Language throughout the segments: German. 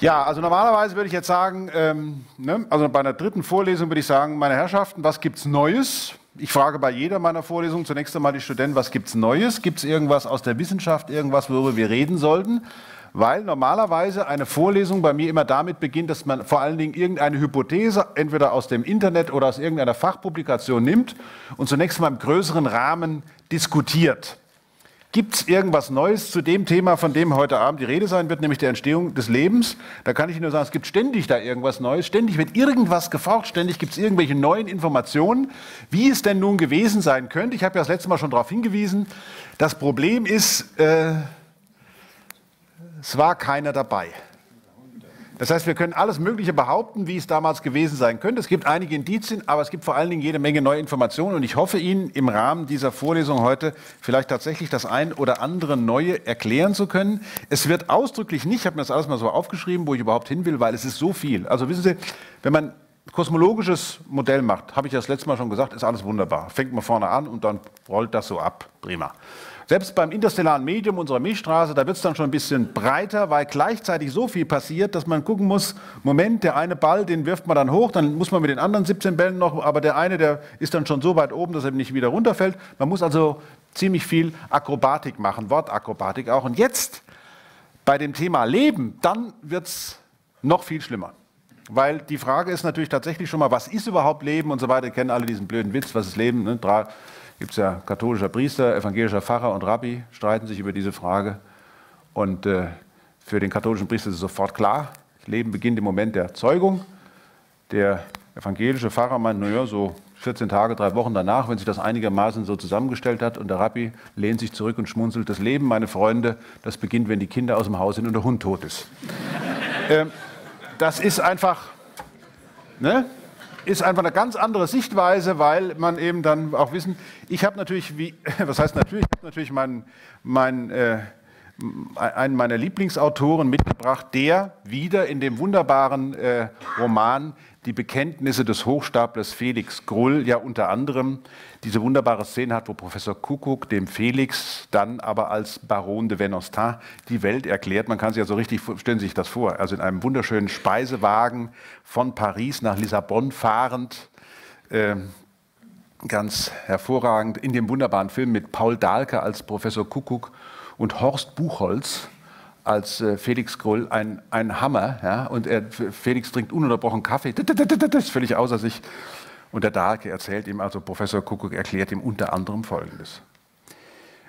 Ja, also normalerweise würde ich jetzt sagen, ähm, ne, also bei einer dritten Vorlesung würde ich sagen, meine Herrschaften, was gibt's Neues? Ich frage bei jeder meiner Vorlesungen zunächst einmal die Studenten, was gibt's Neues? Gibt es irgendwas aus der Wissenschaft, irgendwas, worüber wir reden sollten? Weil normalerweise eine Vorlesung bei mir immer damit beginnt, dass man vor allen Dingen irgendeine Hypothese entweder aus dem Internet oder aus irgendeiner Fachpublikation nimmt und zunächst mal im größeren Rahmen diskutiert. Gibt es irgendwas Neues zu dem Thema, von dem heute Abend die Rede sein wird, nämlich der Entstehung des Lebens? Da kann ich Ihnen nur sagen, es gibt ständig da irgendwas Neues, ständig wird irgendwas geforscht, ständig gibt es irgendwelche neuen Informationen, wie es denn nun gewesen sein könnte. Ich habe ja das letzte Mal schon darauf hingewiesen. Das Problem ist, äh, es war keiner dabei. Das heißt, wir können alles Mögliche behaupten, wie es damals gewesen sein könnte. Es gibt einige Indizien, aber es gibt vor allen Dingen jede Menge neue Informationen. Und ich hoffe Ihnen im Rahmen dieser Vorlesung heute vielleicht tatsächlich das ein oder andere Neue erklären zu können. Es wird ausdrücklich nicht, ich habe mir das alles mal so aufgeschrieben, wo ich überhaupt hin will, weil es ist so viel. Also wissen Sie, wenn man kosmologisches Modell macht, habe ich das letzte Mal schon gesagt, ist alles wunderbar. Fängt man vorne an und dann rollt das so ab. Prima. Selbst beim interstellaren Medium unserer Milchstraße, da wird es dann schon ein bisschen breiter, weil gleichzeitig so viel passiert, dass man gucken muss, Moment, der eine Ball, den wirft man dann hoch, dann muss man mit den anderen 17 Bällen noch, aber der eine, der ist dann schon so weit oben, dass er nicht wieder runterfällt. Man muss also ziemlich viel Akrobatik machen, Wortakrobatik auch. Und jetzt bei dem Thema Leben, dann wird es noch viel schlimmer. Weil die Frage ist natürlich tatsächlich schon mal, was ist überhaupt Leben und so weiter. Kennen alle diesen blöden Witz, was ist Leben? Ne? Gibt es ja katholischer Priester, evangelischer Pfarrer und Rabbi, streiten sich über diese Frage. Und äh, für den katholischen Priester ist es sofort klar, Leben beginnt im Moment der Zeugung. Der evangelische Pfarrer meint, naja, so 14 Tage, drei Wochen danach, wenn sich das einigermaßen so zusammengestellt hat. Und der Rabbi lehnt sich zurück und schmunzelt. Das Leben, meine Freunde, das beginnt, wenn die Kinder aus dem Haus sind und der Hund tot ist. ähm, das ist einfach, ne? Ist einfach eine ganz andere Sichtweise, weil man eben dann auch wissen, ich habe natürlich, wie, was heißt natürlich, ich habe natürlich meinen, mein, äh, einen meiner Lieblingsautoren mitgebracht, der wieder in dem wunderbaren äh, Roman die Bekenntnisse des Hochstaplers Felix Grull ja unter anderem diese wunderbare Szene hat, wo Professor Kuckuck dem Felix dann aber als Baron de Venostin die Welt erklärt. Man kann sich ja so richtig, stellen Sie sich das vor, also in einem wunderschönen Speisewagen von Paris nach Lissabon fahrend, äh, ganz hervorragend, in dem wunderbaren Film mit Paul Dahlke als Professor Kuckuck und Horst Buchholz als äh, Felix Grull ein, ein Hammer. Ja? Und er, Felix trinkt ununterbrochen Kaffee, das ist völlig außer sich. Und der Dahlke erzählt ihm, also Professor Kuckuck erklärt ihm unter anderem Folgendes.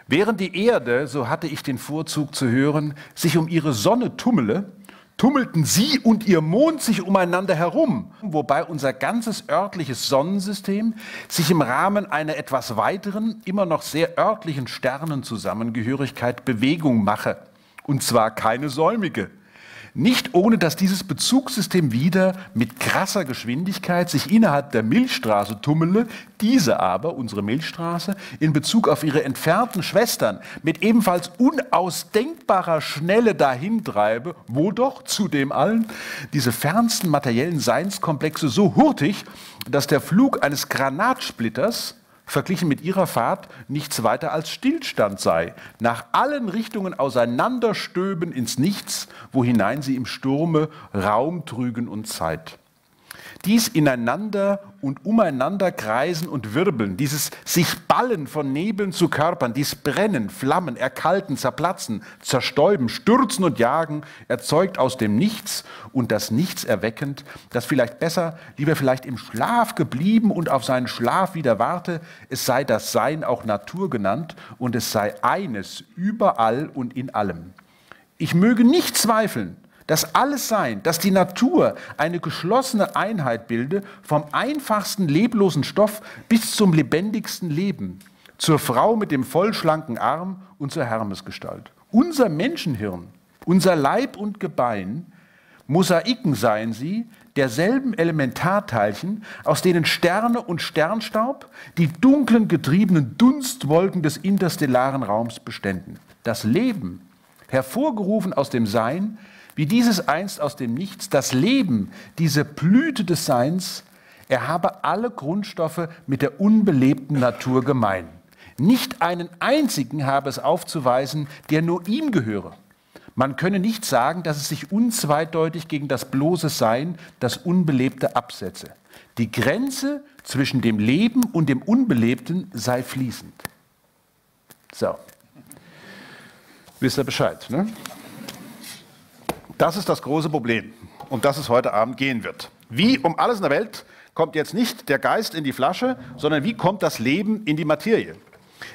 Während die Erde, so hatte ich den Vorzug zu hören, sich um ihre Sonne tummele, tummelten sie und ihr Mond sich umeinander herum, wobei unser ganzes örtliches Sonnensystem sich im Rahmen einer etwas weiteren, immer noch sehr örtlichen Sternenzusammengehörigkeit Bewegung mache und zwar keine säumige. Nicht ohne, dass dieses Bezugssystem wieder mit krasser Geschwindigkeit sich innerhalb der Milchstraße tummele, diese aber, unsere Milchstraße, in Bezug auf ihre entfernten Schwestern mit ebenfalls unausdenkbarer Schnelle dahintreibe, wo doch zu dem allen diese fernsten materiellen Seinskomplexe so hurtig, dass der Flug eines Granatsplitters verglichen mit ihrer Fahrt nichts weiter als Stillstand sei, nach allen Richtungen auseinanderstöben ins Nichts, wo hinein sie im Sturme Raum trügen und Zeit. Dies ineinander und umeinander kreisen und wirbeln, dieses sich ballen von Nebeln zu Körpern, dies brennen, flammen, erkalten, zerplatzen, zerstäuben, stürzen und jagen, erzeugt aus dem Nichts und das Nichts erweckend, das vielleicht besser, lieber vielleicht im Schlaf geblieben und auf seinen Schlaf wieder warte, es sei das Sein auch Natur genannt und es sei eines überall und in allem. Ich möge nicht zweifeln, dass alles Sein, dass die Natur eine geschlossene Einheit bilde, vom einfachsten leblosen Stoff bis zum lebendigsten Leben, zur Frau mit dem vollschlanken Arm und zur Hermesgestalt. Unser Menschenhirn, unser Leib und Gebein, Mosaiken seien sie, derselben Elementarteilchen, aus denen Sterne und Sternstaub die dunklen getriebenen Dunstwolken des interstellaren Raums beständen. Das Leben, hervorgerufen aus dem Sein, wie dieses einst aus dem Nichts, das Leben, diese Blüte des Seins, er habe alle Grundstoffe mit der unbelebten Natur gemein. Nicht einen einzigen habe es aufzuweisen, der nur ihm gehöre. Man könne nicht sagen, dass es sich unzweideutig gegen das bloße Sein, das Unbelebte absetze. Die Grenze zwischen dem Leben und dem Unbelebten sei fließend. So. Wisst ihr Bescheid, ne? Das ist das große Problem, um das es heute Abend gehen wird. Wie um alles in der Welt kommt jetzt nicht der Geist in die Flasche, sondern wie kommt das Leben in die Materie?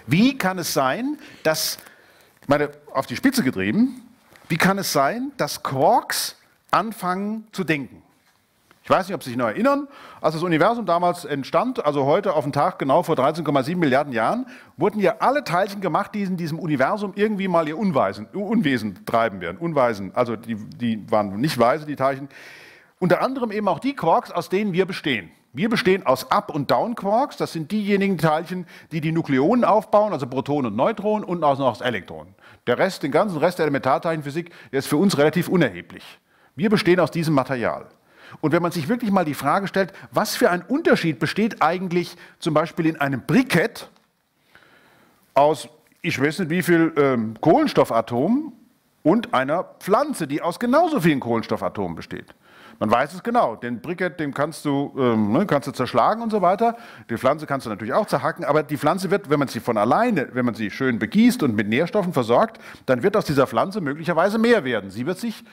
Wie kann es sein, dass, meine, auf die Spitze getrieben, wie kann es sein, dass Quarks anfangen zu denken? Ich weiß nicht, ob Sie sich noch erinnern, als das Universum damals entstand, also heute auf den Tag genau vor 13,7 Milliarden Jahren, wurden ja alle Teilchen gemacht, die in diesem Universum irgendwie mal ihr Unweisen, Unwesen treiben werden. Unweisen, also die, die waren nicht weise, die Teilchen. Unter anderem eben auch die Quarks, aus denen wir bestehen. Wir bestehen aus Up- und Down-Quarks. Das sind diejenigen Teilchen, die die Nukleonen aufbauen, also Protonen und Neutronen und auch noch aus Elektronen. Der Rest, den ganzen Rest der Elementarteilchenphysik, der ist für uns relativ unerheblich. Wir bestehen aus diesem Material. Und wenn man sich wirklich mal die Frage stellt, was für ein Unterschied besteht eigentlich zum Beispiel in einem Brikett aus, ich weiß nicht wie viel ähm, Kohlenstoffatomen und einer Pflanze, die aus genauso vielen Kohlenstoffatomen besteht. Man weiß es genau. Den Brikett, den kannst du, ähm, ne, kannst du zerschlagen und so weiter. Die Pflanze kannst du natürlich auch zerhacken, aber die Pflanze wird, wenn man sie von alleine, wenn man sie schön begießt und mit Nährstoffen versorgt, dann wird aus dieser Pflanze möglicherweise mehr werden. Sie wird sich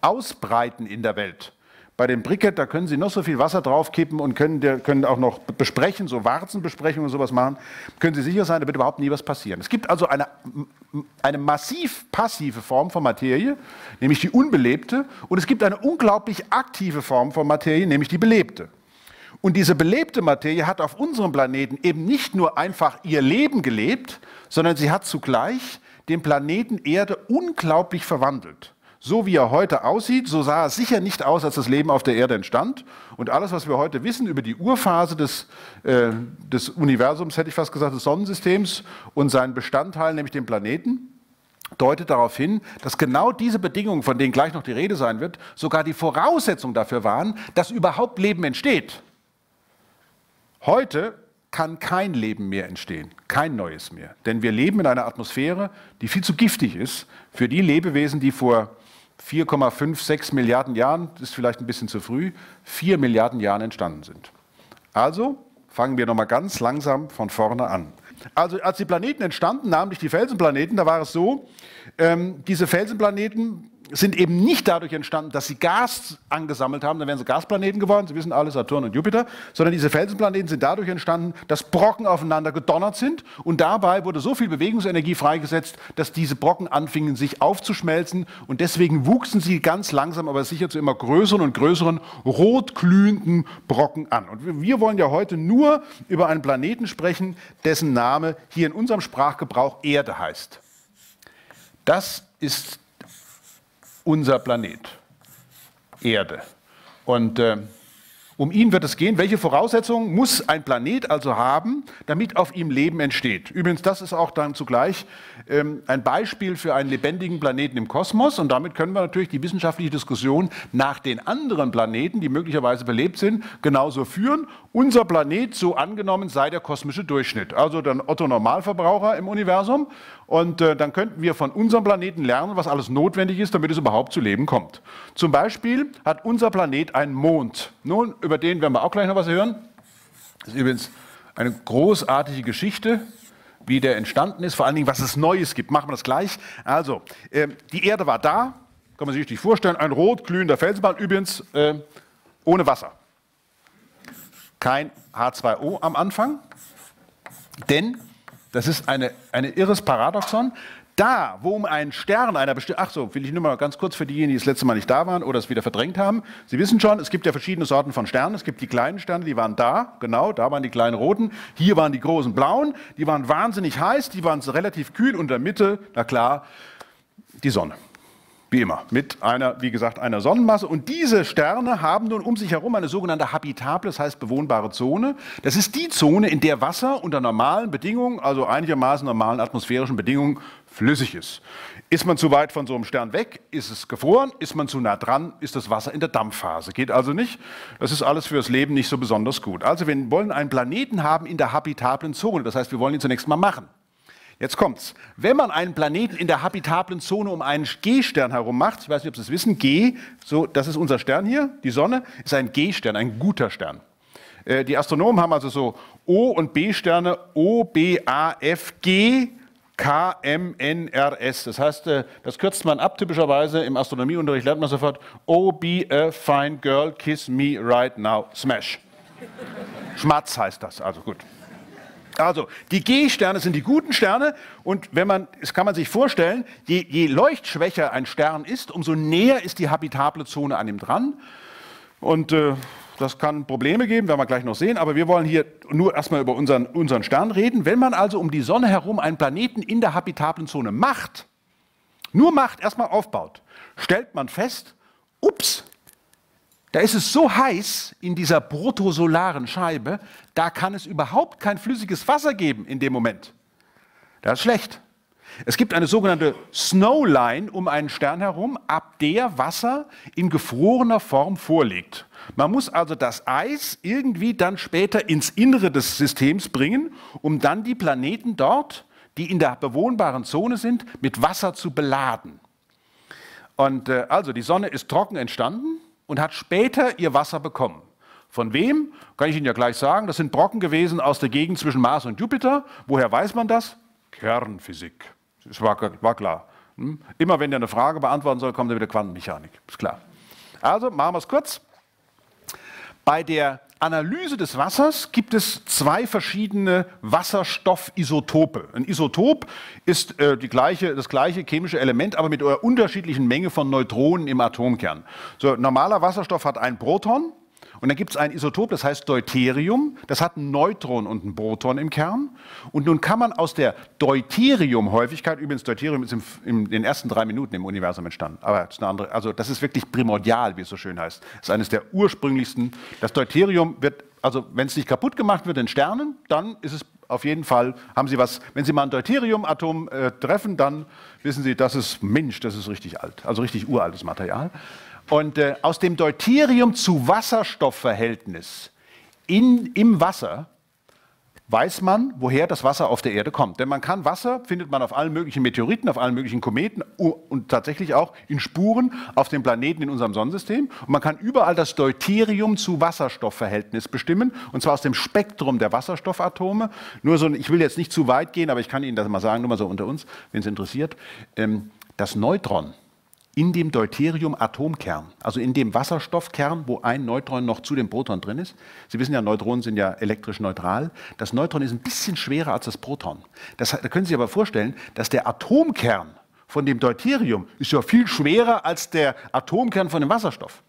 ausbreiten in der Welt. Bei dem Briquet, da können Sie noch so viel Wasser draufkippen und können, können auch noch besprechen, so Warzenbesprechungen und sowas machen. Können Sie sicher sein, da wird überhaupt nie was passieren. Es gibt also eine, eine massiv passive Form von Materie, nämlich die unbelebte, und es gibt eine unglaublich aktive Form von Materie, nämlich die belebte. Und diese belebte Materie hat auf unserem Planeten eben nicht nur einfach ihr Leben gelebt, sondern sie hat zugleich den Planeten Erde unglaublich verwandelt. So wie er heute aussieht, so sah er sicher nicht aus, als das Leben auf der Erde entstand. Und alles, was wir heute wissen über die Urphase des, äh, des Universums, hätte ich fast gesagt, des Sonnensystems und seinen Bestandteil, nämlich den Planeten, deutet darauf hin, dass genau diese Bedingungen, von denen gleich noch die Rede sein wird, sogar die Voraussetzung dafür waren, dass überhaupt Leben entsteht. Heute kann kein Leben mehr entstehen, kein neues mehr. Denn wir leben in einer Atmosphäre, die viel zu giftig ist für die Lebewesen, die vor 4,56 Milliarden Jahren, das ist vielleicht ein bisschen zu früh, 4 Milliarden Jahren entstanden sind. Also fangen wir nochmal ganz langsam von vorne an. Also als die Planeten entstanden, namentlich die Felsenplaneten, da war es so, ähm, diese Felsenplaneten sind eben nicht dadurch entstanden, dass sie Gas angesammelt haben, dann wären sie Gasplaneten geworden, Sie wissen alle, Saturn und Jupiter, sondern diese Felsenplaneten sind dadurch entstanden, dass Brocken aufeinander gedonnert sind. Und dabei wurde so viel Bewegungsenergie freigesetzt, dass diese Brocken anfingen sich aufzuschmelzen. Und deswegen wuchsen sie ganz langsam, aber sicher zu immer größeren und größeren rotglühenden Brocken an. Und wir wollen ja heute nur über einen Planeten sprechen, dessen Name hier in unserem Sprachgebrauch Erde heißt. Das ist unser Planet, Erde. Und äh, um ihn wird es gehen. Welche Voraussetzungen muss ein Planet also haben, damit auf ihm Leben entsteht? Übrigens, das ist auch dann zugleich ähm, ein Beispiel für einen lebendigen Planeten im Kosmos. Und damit können wir natürlich die wissenschaftliche Diskussion nach den anderen Planeten, die möglicherweise belebt sind, genauso führen. Unser Planet, so angenommen, sei der kosmische Durchschnitt, also der Otto Normalverbraucher im Universum. Und äh, dann könnten wir von unserem Planeten lernen, was alles notwendig ist, damit es überhaupt zu Leben kommt. Zum Beispiel hat unser Planet einen Mond. Nun, über den werden wir auch gleich noch was hören. Das ist übrigens eine großartige Geschichte, wie der entstanden ist, vor allen Dingen, was es Neues gibt. Machen wir das gleich. Also, äh, die Erde war da, kann man sich richtig vorstellen, ein rot glühender Felsenbahn, übrigens äh, ohne Wasser. Kein H2O am Anfang, denn das ist eine, ein irres Paradoxon. Da, wo um einen Stern einer bestimmten, ach so, will ich nur mal ganz kurz für diejenigen, die das letzte Mal nicht da waren oder es wieder verdrängt haben. Sie wissen schon, es gibt ja verschiedene Sorten von Sternen. Es gibt die kleinen Sterne, die waren da, genau, da waren die kleinen roten. Hier waren die großen blauen, die waren wahnsinnig heiß, die waren relativ kühl und in der Mitte, na klar, die Sonne. Wie immer, mit einer, wie gesagt, einer Sonnenmasse. Und diese Sterne haben nun um sich herum eine sogenannte habitable, das heißt bewohnbare Zone. Das ist die Zone, in der Wasser unter normalen Bedingungen, also einigermaßen normalen atmosphärischen Bedingungen, flüssig ist. Ist man zu weit von so einem Stern weg, ist es gefroren. Ist man zu nah dran, ist das Wasser in der Dampfphase. Geht also nicht. Das ist alles für das Leben nicht so besonders gut. Also wir wollen einen Planeten haben in der habitablen Zone. Das heißt, wir wollen ihn zunächst mal machen. Jetzt kommt's. Wenn man einen Planeten in der habitablen Zone um einen G-Stern herum macht, ich weiß nicht, ob Sie es wissen, G, so, das ist unser Stern hier, die Sonne, ist ein G-Stern, ein guter Stern. Äh, die Astronomen haben also so O- und B-Sterne, O, B, A, F, G, K, M, N, R, S. Das heißt, äh, das kürzt man ab typischerweise im Astronomieunterricht, lernt man sofort O, be a fine girl, kiss me right now, smash. Schmatz heißt das, also gut. Also, die G-Sterne sind die guten Sterne und wenn man, das kann man sich vorstellen, je, je leuchtschwächer ein Stern ist, umso näher ist die habitable Zone an ihm dran. Und äh, das kann Probleme geben, werden wir gleich noch sehen, aber wir wollen hier nur erstmal über unseren, unseren Stern reden. Wenn man also um die Sonne herum einen Planeten in der habitablen Zone macht, nur macht, erstmal aufbaut, stellt man fest, ups, da ist es so heiß in dieser protosolaren Scheibe, da kann es überhaupt kein flüssiges Wasser geben in dem Moment. Das ist schlecht. Es gibt eine sogenannte Snowline um einen Stern herum, ab der Wasser in gefrorener Form vorliegt. Man muss also das Eis irgendwie dann später ins Innere des Systems bringen, um dann die Planeten dort, die in der bewohnbaren Zone sind, mit Wasser zu beladen. Und äh, also die Sonne ist trocken entstanden und hat später ihr Wasser bekommen. Von wem? Kann ich Ihnen ja gleich sagen. Das sind Brocken gewesen aus der Gegend zwischen Mars und Jupiter. Woher weiß man das? Kernphysik. Das war, war klar. Hm? Immer wenn der eine Frage beantworten soll, kommt er wieder Quantenmechanik. Ist klar. Also machen wir es kurz. Bei der Analyse des Wassers gibt es zwei verschiedene Wasserstoffisotope. Ein Isotop ist äh, gleiche, das gleiche chemische Element, aber mit einer unterschiedlichen Menge von Neutronen im Atomkern. So, normaler Wasserstoff hat ein Proton und dann gibt es ein Isotop, das heißt Deuterium, das hat ein Neutron und ein Proton im Kern. Und nun kann man aus der Deuterium-Häufigkeit, übrigens Deuterium ist im, in den ersten drei Minuten im Universum entstanden, aber das ist eine andere, also das ist wirklich primordial, wie es so schön heißt. Das ist eines der ursprünglichsten. Das Deuterium wird, also wenn es nicht kaputt gemacht wird in Sternen, dann ist es auf jeden Fall, haben Sie was, wenn Sie mal ein Deuterium-Atom äh, treffen, dann wissen Sie, das ist Mensch, das ist richtig alt, also richtig uraltes Material. Und äh, aus dem Deuterium zu Wasserstoffverhältnis in, im Wasser weiß man, woher das Wasser auf der Erde kommt. Denn man kann Wasser, findet man auf allen möglichen Meteoriten, auf allen möglichen Kometen und tatsächlich auch in Spuren auf den Planeten in unserem Sonnensystem. Und man kann überall das Deuterium zu Wasserstoffverhältnis bestimmen, und zwar aus dem Spektrum der Wasserstoffatome. Nur so, ich will jetzt nicht zu weit gehen, aber ich kann Ihnen das mal sagen, nur mal so unter uns, wenn es interessiert. Ähm, das Neutron in dem Deuterium-Atomkern, also in dem Wasserstoffkern, wo ein Neutron noch zu dem Proton drin ist. Sie wissen ja, Neutronen sind ja elektrisch neutral. Das Neutron ist ein bisschen schwerer als das Proton. Das, da können Sie sich aber vorstellen, dass der Atomkern von dem Deuterium ist ja viel schwerer als der Atomkern von dem Wasserstoff.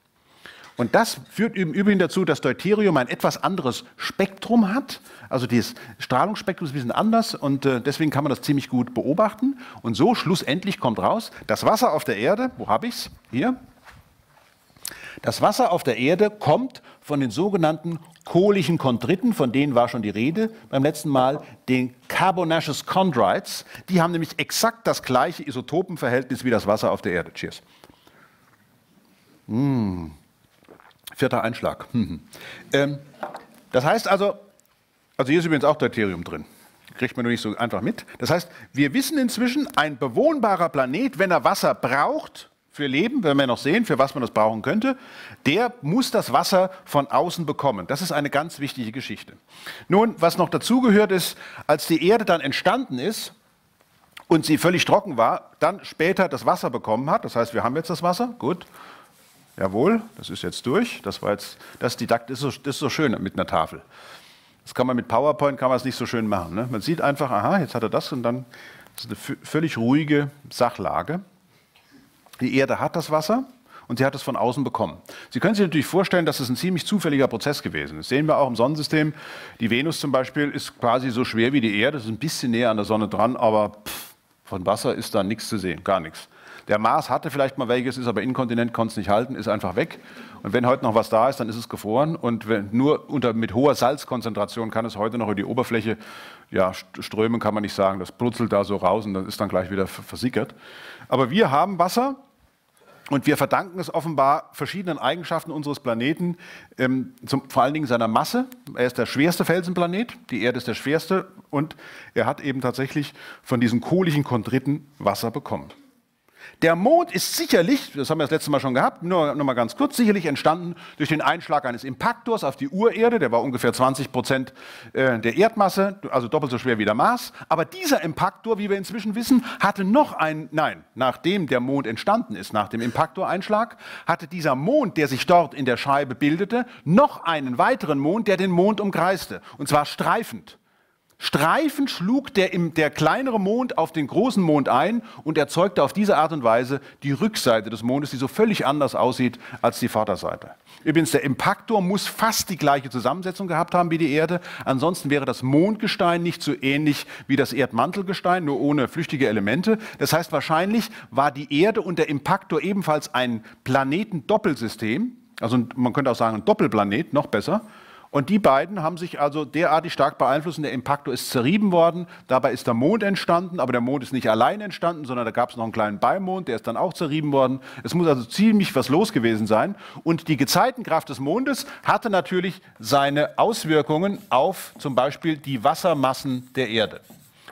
Und das führt im Übrigen dazu, dass Deuterium ein etwas anderes Spektrum hat. Also das Strahlungsspektrum ist ein bisschen anders und äh, deswegen kann man das ziemlich gut beobachten. Und so schlussendlich kommt raus, das Wasser auf der Erde, wo habe ich es? Hier. Das Wasser auf der Erde kommt von den sogenannten kohlischen Chondriten, von denen war schon die Rede beim letzten Mal, den Carbonaceous Chondrites. Die haben nämlich exakt das gleiche Isotopenverhältnis wie das Wasser auf der Erde. Cheers. Mmh. Vierter Einschlag. Mhm. Ähm, das heißt also, also hier ist übrigens auch Deuterium drin. Kriegt man nur nicht so einfach mit. Das heißt, wir wissen inzwischen, ein bewohnbarer Planet, wenn er Wasser braucht für Leben, wenn wir noch sehen, für was man das brauchen könnte, der muss das Wasser von außen bekommen. Das ist eine ganz wichtige Geschichte. Nun, was noch dazugehört ist, als die Erde dann entstanden ist, und sie völlig trocken war, dann später das Wasser bekommen hat. Das heißt, wir haben jetzt das Wasser, gut. Jawohl, das ist jetzt durch. Das war jetzt, das Didakt ist so, das ist so schön mit einer Tafel. Das kann man mit PowerPoint kann man es nicht so schön machen. Ne? Man sieht einfach, aha, jetzt hat er das und dann ist eine völlig ruhige Sachlage. Die Erde hat das Wasser und sie hat es von außen bekommen. Sie können sich natürlich vorstellen, dass es ein ziemlich zufälliger Prozess gewesen ist. Das sehen wir auch im Sonnensystem. Die Venus zum Beispiel ist quasi so schwer wie die Erde, ist ein bisschen näher an der Sonne dran, aber pff, von Wasser ist da nichts zu sehen, gar nichts. Der Mars hatte vielleicht mal welches, ist aber inkontinent, konnte es nicht halten, ist einfach weg. Und wenn heute noch was da ist, dann ist es gefroren. Und wenn, nur unter, mit hoher Salzkonzentration kann es heute noch über die Oberfläche ja, strömen, kann man nicht sagen. Das brutzelt da so raus und das ist dann gleich wieder versickert. Aber wir haben Wasser und wir verdanken es offenbar verschiedenen Eigenschaften unseres Planeten, ähm, zum, vor allen Dingen seiner Masse. Er ist der schwerste Felsenplanet, die Erde ist der schwerste und er hat eben tatsächlich von diesen kohligen Chondriten Wasser bekommen. Der Mond ist sicherlich, das haben wir das letzte Mal schon gehabt, nur noch mal ganz kurz, sicherlich entstanden durch den Einschlag eines Impaktors auf die Urerde, der war ungefähr 20 Prozent äh, der Erdmasse, also doppelt so schwer wie der Mars. Aber dieser Impaktor, wie wir inzwischen wissen, hatte noch ein, nein, nachdem der Mond entstanden ist, nach dem Impaktoreinschlag, hatte dieser Mond, der sich dort in der Scheibe bildete, noch einen weiteren Mond, der den Mond umkreiste, und zwar streifend. Streifen schlug der, der kleinere Mond auf den großen Mond ein und erzeugte auf diese Art und Weise die Rückseite des Mondes, die so völlig anders aussieht als die Vorderseite. Übrigens, der Impaktor muss fast die gleiche Zusammensetzung gehabt haben wie die Erde. Ansonsten wäre das Mondgestein nicht so ähnlich wie das Erdmantelgestein, nur ohne flüchtige Elemente. Das heißt, wahrscheinlich war die Erde und der Impaktor ebenfalls ein Planetendoppelsystem. Also man könnte auch sagen ein Doppelplanet, noch besser. Und die beiden haben sich also derartig stark beeinflusst. Der Impaktor ist zerrieben worden. Dabei ist der Mond entstanden, aber der Mond ist nicht allein entstanden, sondern da gab es noch einen kleinen Beimond, der ist dann auch zerrieben worden. Es muss also ziemlich was los gewesen sein. Und die Gezeitenkraft des Mondes hatte natürlich seine Auswirkungen auf zum Beispiel die Wassermassen der Erde.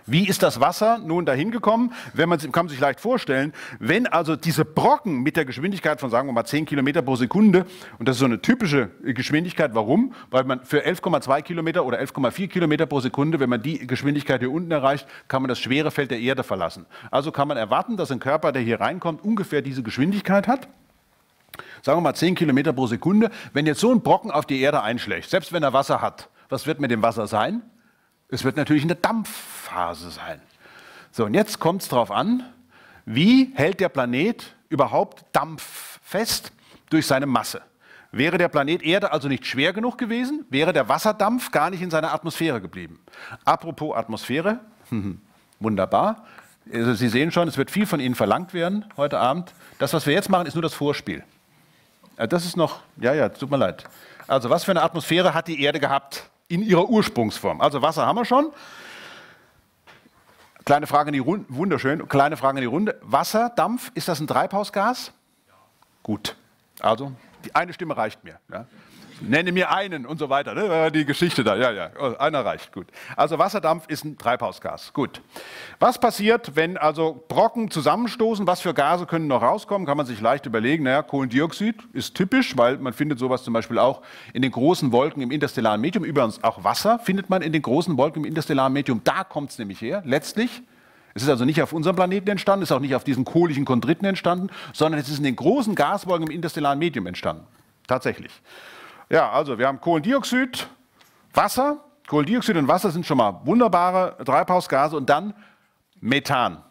Wie ist das Wasser nun dahin gekommen? Wenn man, kann man sich leicht vorstellen, wenn also diese Brocken mit der Geschwindigkeit von, sagen wir mal, 10 Kilometer pro Sekunde, und das ist so eine typische Geschwindigkeit, warum? Weil man für 11,2 Kilometer oder 11,4 Kilometer pro Sekunde, wenn man die Geschwindigkeit hier unten erreicht, kann man das schwere Feld der Erde verlassen. Also kann man erwarten, dass ein Körper, der hier reinkommt, ungefähr diese Geschwindigkeit hat sagen wir mal 10 Kilometer pro Sekunde, wenn jetzt so ein Brocken auf die Erde einschlägt, selbst wenn er Wasser hat, was wird mit dem Wasser sein? Es wird natürlich eine Dampfphase sein. So, und jetzt kommt es darauf an, wie hält der Planet überhaupt Dampf fest durch seine Masse. Wäre der Planet Erde also nicht schwer genug gewesen, wäre der Wasserdampf gar nicht in seiner Atmosphäre geblieben. Apropos Atmosphäre, wunderbar. Also Sie sehen schon, es wird viel von Ihnen verlangt werden heute Abend. Das, was wir jetzt machen, ist nur das Vorspiel. Äh, das ist noch, ja, ja, tut mir leid. Also, was für eine Atmosphäre hat die Erde gehabt? In ihrer Ursprungsform. Also Wasser haben wir schon. Kleine Frage in die Runde, wunderschön, kleine Frage in die Runde. Wasser, Dampf, ist das ein Treibhausgas? Ja. Gut, also die eine Stimme reicht mir. Ja nenne mir einen und so weiter. Ne? Die Geschichte da, ja, ja, oh, einer reicht, gut. Also Wasserdampf ist ein Treibhausgas, gut. Was passiert, wenn also Brocken zusammenstoßen? Was für Gase können noch rauskommen? Kann man sich leicht überlegen. Naja, Kohlendioxid ist typisch, weil man findet sowas zum Beispiel auch in den großen Wolken im interstellaren Medium. Übrigens auch Wasser findet man in den großen Wolken im interstellaren Medium. Da kommt es nämlich her, letztlich. Es ist also nicht auf unserem Planeten entstanden, ist auch nicht auf diesen kohligen Chondriten entstanden, sondern es ist in den großen Gaswolken im interstellaren Medium entstanden. Tatsächlich. Ja, also wir haben Kohlendioxid, Wasser. Kohlendioxid und Wasser sind schon mal wunderbare Treibhausgase und dann Methan.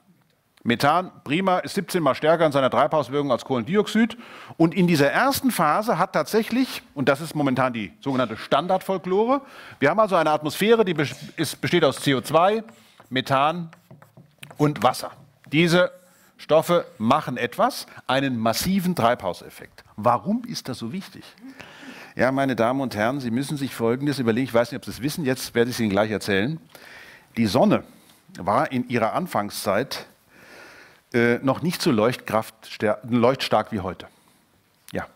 Methan, prima, ist 17 mal stärker in seiner Treibhauswirkung als Kohlendioxid. Und in dieser ersten Phase hat tatsächlich, und das ist momentan die sogenannte Standardfolklore, wir haben also eine Atmosphäre, die besteht aus CO2, Methan und Wasser. Diese Stoffe machen etwas, einen massiven Treibhauseffekt. Warum ist das so wichtig? Ja, meine Damen und Herren, Sie müssen sich Folgendes überlegen. Ich weiß nicht, ob Sie es wissen, jetzt werde ich es Ihnen gleich erzählen. Die Sonne war in ihrer Anfangszeit äh, noch nicht so leuchtstark wie heute. Ja.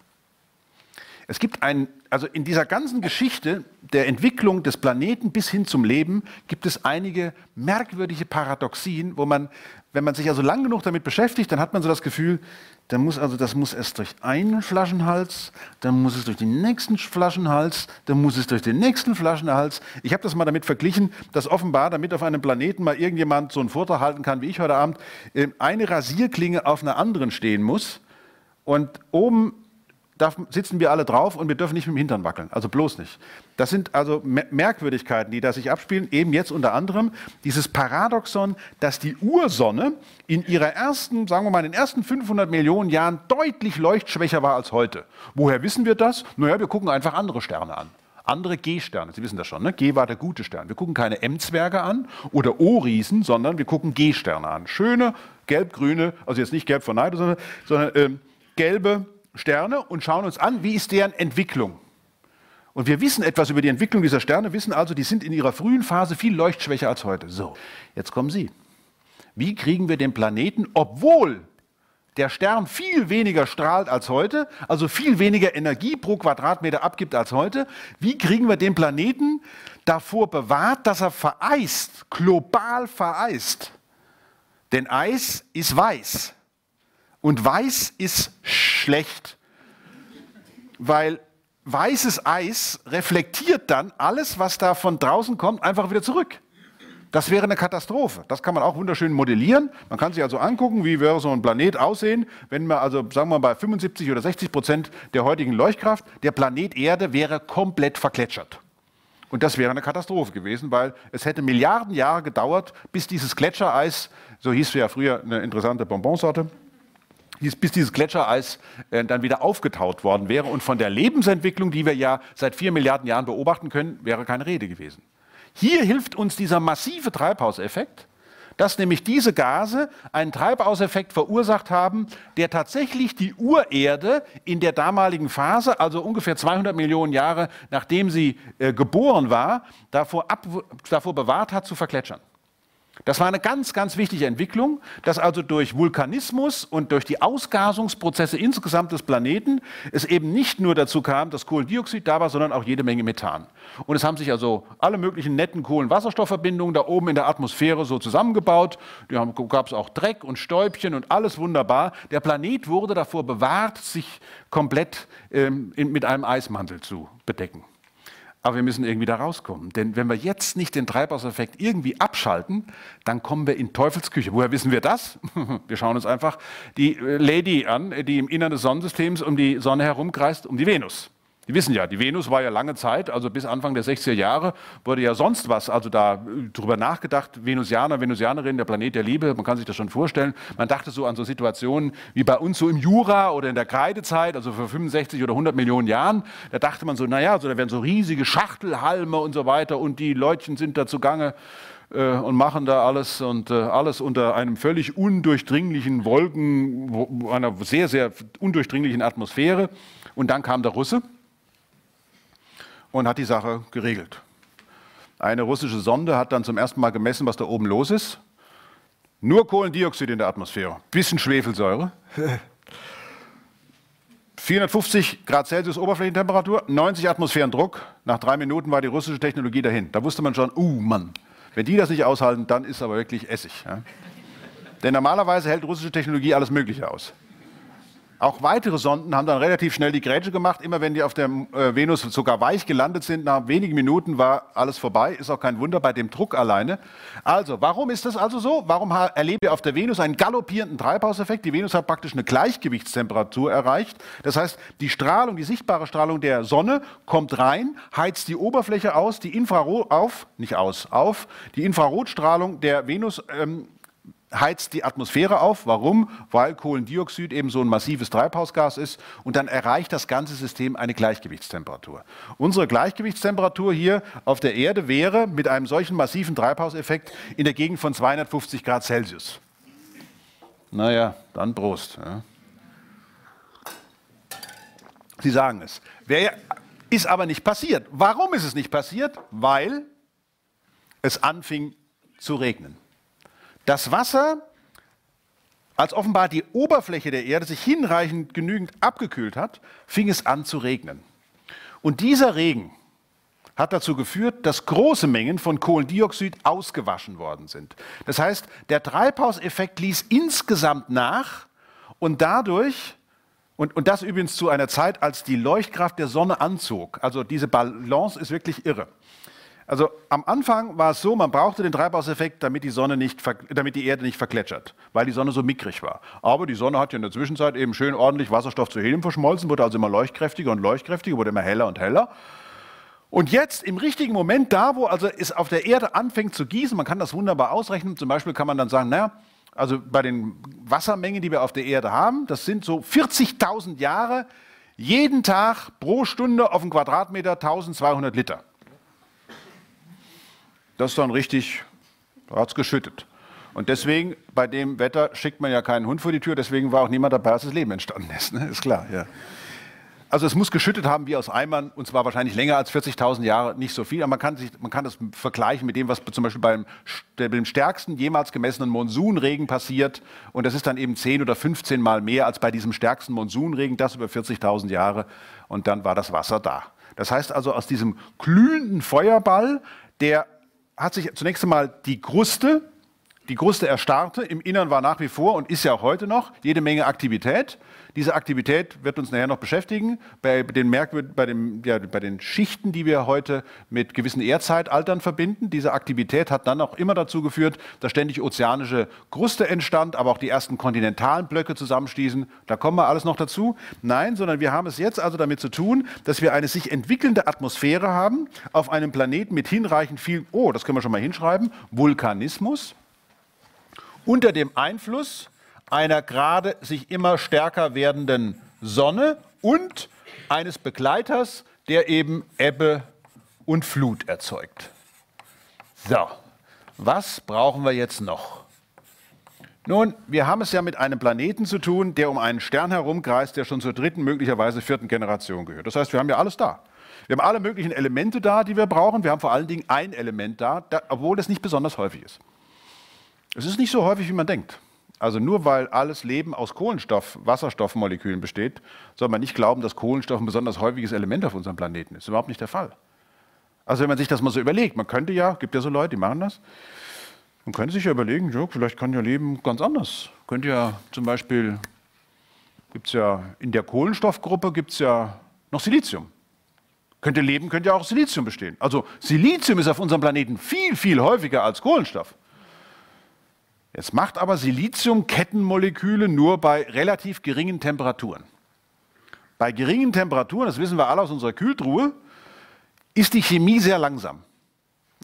Es gibt ein, also in dieser ganzen Geschichte der Entwicklung des Planeten bis hin zum Leben gibt es einige merkwürdige Paradoxien, wo man, wenn man sich also lang genug damit beschäftigt, dann hat man so das Gefühl, dann muss also, das muss erst durch einen Flaschenhals, dann muss es durch den nächsten Flaschenhals, dann muss es durch den nächsten Flaschenhals. Ich habe das mal damit verglichen, dass offenbar, damit auf einem Planeten mal irgendjemand so einen Vortrag halten kann wie ich heute Abend, äh, eine Rasierklinge auf einer anderen stehen muss und oben darf, sitzen wir alle drauf und wir dürfen nicht mit dem Hintern wackeln. Also bloß nicht. Das sind also Merkwürdigkeiten, die da sich abspielen. Eben jetzt unter anderem dieses Paradoxon, dass die Ursonne in ihrer ersten, sagen wir mal, in den ersten 500 Millionen Jahren deutlich leuchtschwächer war als heute. Woher wissen wir das? Naja, wir gucken einfach andere Sterne an. Andere G-Sterne, Sie wissen das schon, ne? G war der gute Stern. Wir gucken keine M-Zwerge an oder O-Riesen, sondern wir gucken G-Sterne an. Schöne, gelb-grüne, also jetzt nicht gelb von Neid, sondern, sondern ähm, gelbe, Sterne und schauen uns an, wie ist deren Entwicklung. Und wir wissen etwas über die Entwicklung dieser Sterne, wissen also, die sind in ihrer frühen Phase viel leuchtschwächer als heute. So, jetzt kommen Sie. Wie kriegen wir den Planeten, obwohl der Stern viel weniger strahlt als heute, also viel weniger Energie pro Quadratmeter abgibt als heute, wie kriegen wir den Planeten davor bewahrt, dass er vereist, global vereist? Denn Eis ist weiß und weiß ist schlecht, weil weißes Eis reflektiert dann alles, was da von draußen kommt, einfach wieder zurück. Das wäre eine Katastrophe. Das kann man auch wunderschön modellieren. Man kann sich also angucken, wie wäre so ein Planet aussehen, wenn man also, sagen wir mal, bei 75 oder 60 Prozent der heutigen Leuchtkraft, der Planet Erde wäre komplett vergletschert. Und das wäre eine Katastrophe gewesen, weil es hätte Milliarden Jahre gedauert, bis dieses Gletschereis, so hieß ja früher eine interessante Bonbonsorte, bis dieses Gletschereis äh, dann wieder aufgetaut worden wäre. Und von der Lebensentwicklung, die wir ja seit vier Milliarden Jahren beobachten können, wäre keine Rede gewesen. Hier hilft uns dieser massive Treibhauseffekt, dass nämlich diese Gase einen Treibhauseffekt verursacht haben, der tatsächlich die Urerde in der damaligen Phase, also ungefähr 200 Millionen Jahre nachdem sie äh, geboren war, davor, davor bewahrt hat zu verkletschern. Das war eine ganz, ganz wichtige Entwicklung, dass also durch Vulkanismus und durch die Ausgasungsprozesse insgesamt des Planeten es eben nicht nur dazu kam, dass Kohlendioxid da war, sondern auch jede Menge Methan. Und es haben sich also alle möglichen netten Kohlenwasserstoffverbindungen da oben in der Atmosphäre so zusammengebaut. Da gab es auch Dreck und Stäubchen und alles wunderbar. Der Planet wurde davor bewahrt, sich komplett ähm, mit einem Eismantel zu bedecken. Aber wir müssen irgendwie da rauskommen. Denn wenn wir jetzt nicht den Treibhauseffekt irgendwie abschalten, dann kommen wir in Teufelsküche. Woher wissen wir das? Wir schauen uns einfach die äh, Lady an, die im Innern des Sonnensystems um die Sonne herumkreist, um die Venus. Die wissen ja, die Venus war ja lange Zeit, also bis Anfang der 60er Jahre, wurde ja sonst was, also da äh, drüber nachgedacht, Venusianer, Venusianerin, der Planet der Liebe, man kann sich das schon vorstellen. Man dachte so an so Situationen wie bei uns so im Jura oder in der Kreidezeit, also vor 65 oder 100 Millionen Jahren. Da dachte man so, naja, so, da werden so riesige Schachtelhalme und so weiter und die Leutchen sind da zugange äh, und machen da alles und äh, alles unter einem völlig undurchdringlichen Wolken, einer sehr, sehr undurchdringlichen Atmosphäre. Und dann kam der Russe und hat die Sache geregelt. Eine russische Sonde hat dann zum ersten Mal gemessen, was da oben los ist. Nur Kohlendioxid in der Atmosphäre, bisschen Schwefelsäure. 450 Grad Celsius Oberflächentemperatur, 90 Atmosphären Druck. Nach drei Minuten war die russische Technologie dahin. Da wusste man schon, uh, Mann, wenn die das nicht aushalten, dann ist aber wirklich Essig. Ja? Denn normalerweise hält russische Technologie alles Mögliche aus. Auch weitere Sonden haben dann relativ schnell die Grätsche gemacht. Immer wenn die auf der äh, Venus sogar weich gelandet sind, nach wenigen Minuten war alles vorbei. Ist auch kein Wunder bei dem Druck alleine. Also, warum ist das also so? Warum erleben wir auf der Venus einen galoppierenden Treibhauseffekt? Die Venus hat praktisch eine Gleichgewichtstemperatur erreicht. Das heißt, die Strahlung, die sichtbare Strahlung der Sonne kommt rein, heizt die Oberfläche aus, die Infrarot auf, nicht aus, auf. Die Infrarotstrahlung der Venus ähm, heizt die Atmosphäre auf. Warum? Weil Kohlendioxid eben so ein massives Treibhausgas ist und dann erreicht das ganze System eine Gleichgewichtstemperatur. Unsere Gleichgewichtstemperatur hier auf der Erde wäre mit einem solchen massiven Treibhauseffekt in der Gegend von 250 Grad Celsius. Naja, dann Prost. Ja. Sie sagen es. Wär, ist aber nicht passiert. Warum ist es nicht passiert? Weil es anfing zu regnen. Das Wasser, als offenbar die Oberfläche der Erde sich hinreichend genügend abgekühlt hat, fing es an zu regnen. Und dieser Regen hat dazu geführt, dass große Mengen von Kohlendioxid ausgewaschen worden sind. Das heißt, der Treibhauseffekt ließ insgesamt nach und dadurch, und, und das übrigens zu einer Zeit, als die Leuchtkraft der Sonne anzog, also diese Balance ist wirklich irre. Also am Anfang war es so, man brauchte den Treibhauseffekt, damit die, Sonne nicht, damit die Erde nicht verkletschert, weil die Sonne so mickrig war. Aber die Sonne hat ja in der Zwischenzeit eben schön ordentlich Wasserstoff zu Helium verschmolzen, wurde also immer leuchtkräftiger und leuchtkräftiger, wurde immer heller und heller. Und jetzt im richtigen Moment, da wo also es auf der Erde anfängt zu gießen, man kann das wunderbar ausrechnen, zum Beispiel kann man dann sagen, naja, also bei den Wassermengen, die wir auf der Erde haben, das sind so 40.000 Jahre, jeden Tag pro Stunde auf einen Quadratmeter 1200 Liter. Das ist dann richtig, da hat es geschüttet. Und deswegen, bei dem Wetter schickt man ja keinen Hund vor die Tür, deswegen war auch niemand dabei, als das Leben entstanden ist. Ne? Ist klar, ja. also es muss geschüttet haben wie aus Eimern, und zwar wahrscheinlich länger als 40.000 Jahre, nicht so viel. Aber man kann, sich, man kann das vergleichen mit dem, was zum Beispiel beim, dem stärksten jemals gemessenen Monsunregen passiert. Und das ist dann eben 10 oder 15 Mal mehr als bei diesem stärksten Monsunregen, das über 40.000 Jahre. Und dann war das Wasser da. Das heißt also, aus diesem glühenden Feuerball, der hat sich zunächst einmal die Kruste, die Kruste erstarrte, im Innern war nach wie vor und ist ja auch heute noch jede Menge Aktivität. Diese Aktivität wird uns nachher noch beschäftigen bei den, Merkwürd bei, dem, ja, bei den Schichten, die wir heute mit gewissen Erdzeitaltern verbinden. Diese Aktivität hat dann auch immer dazu geführt, dass ständig ozeanische Kruste entstand, aber auch die ersten kontinentalen Blöcke zusammenstießen. Da kommen wir alles noch dazu. Nein, sondern wir haben es jetzt also damit zu tun, dass wir eine sich entwickelnde Atmosphäre haben auf einem Planeten mit hinreichend viel, oh, das können wir schon mal hinschreiben, Vulkanismus unter dem Einfluss einer gerade sich immer stärker werdenden Sonne und eines Begleiters, der eben Ebbe und Flut erzeugt. So, was brauchen wir jetzt noch? Nun, wir haben es ja mit einem Planeten zu tun, der um einen Stern herumkreist, der schon zur dritten, möglicherweise vierten Generation gehört. Das heißt, wir haben ja alles da. Wir haben alle möglichen Elemente da, die wir brauchen. Wir haben vor allen Dingen ein Element da, obwohl es nicht besonders häufig ist. Es ist nicht so häufig, wie man denkt. Also nur weil alles Leben aus Kohlenstoff, Wasserstoffmolekülen besteht, soll man nicht glauben, dass Kohlenstoff ein besonders häufiges Element auf unserem Planeten ist. Das ist überhaupt nicht der Fall. Also wenn man sich das mal so überlegt, man könnte ja, gibt ja so Leute, die machen das, man könnte sich ja überlegen, ja, vielleicht kann ja Leben ganz anders. Könnte ja zum Beispiel, gibt es ja in der Kohlenstoffgruppe gibt es ja noch Silizium. Könnte Leben, könnte ja auch Silizium bestehen. Also Silizium ist auf unserem Planeten viel, viel häufiger als Kohlenstoff. Jetzt macht aber Silizium Kettenmoleküle nur bei relativ geringen Temperaturen. Bei geringen Temperaturen, das wissen wir alle aus unserer Kühltruhe, ist die Chemie sehr langsam.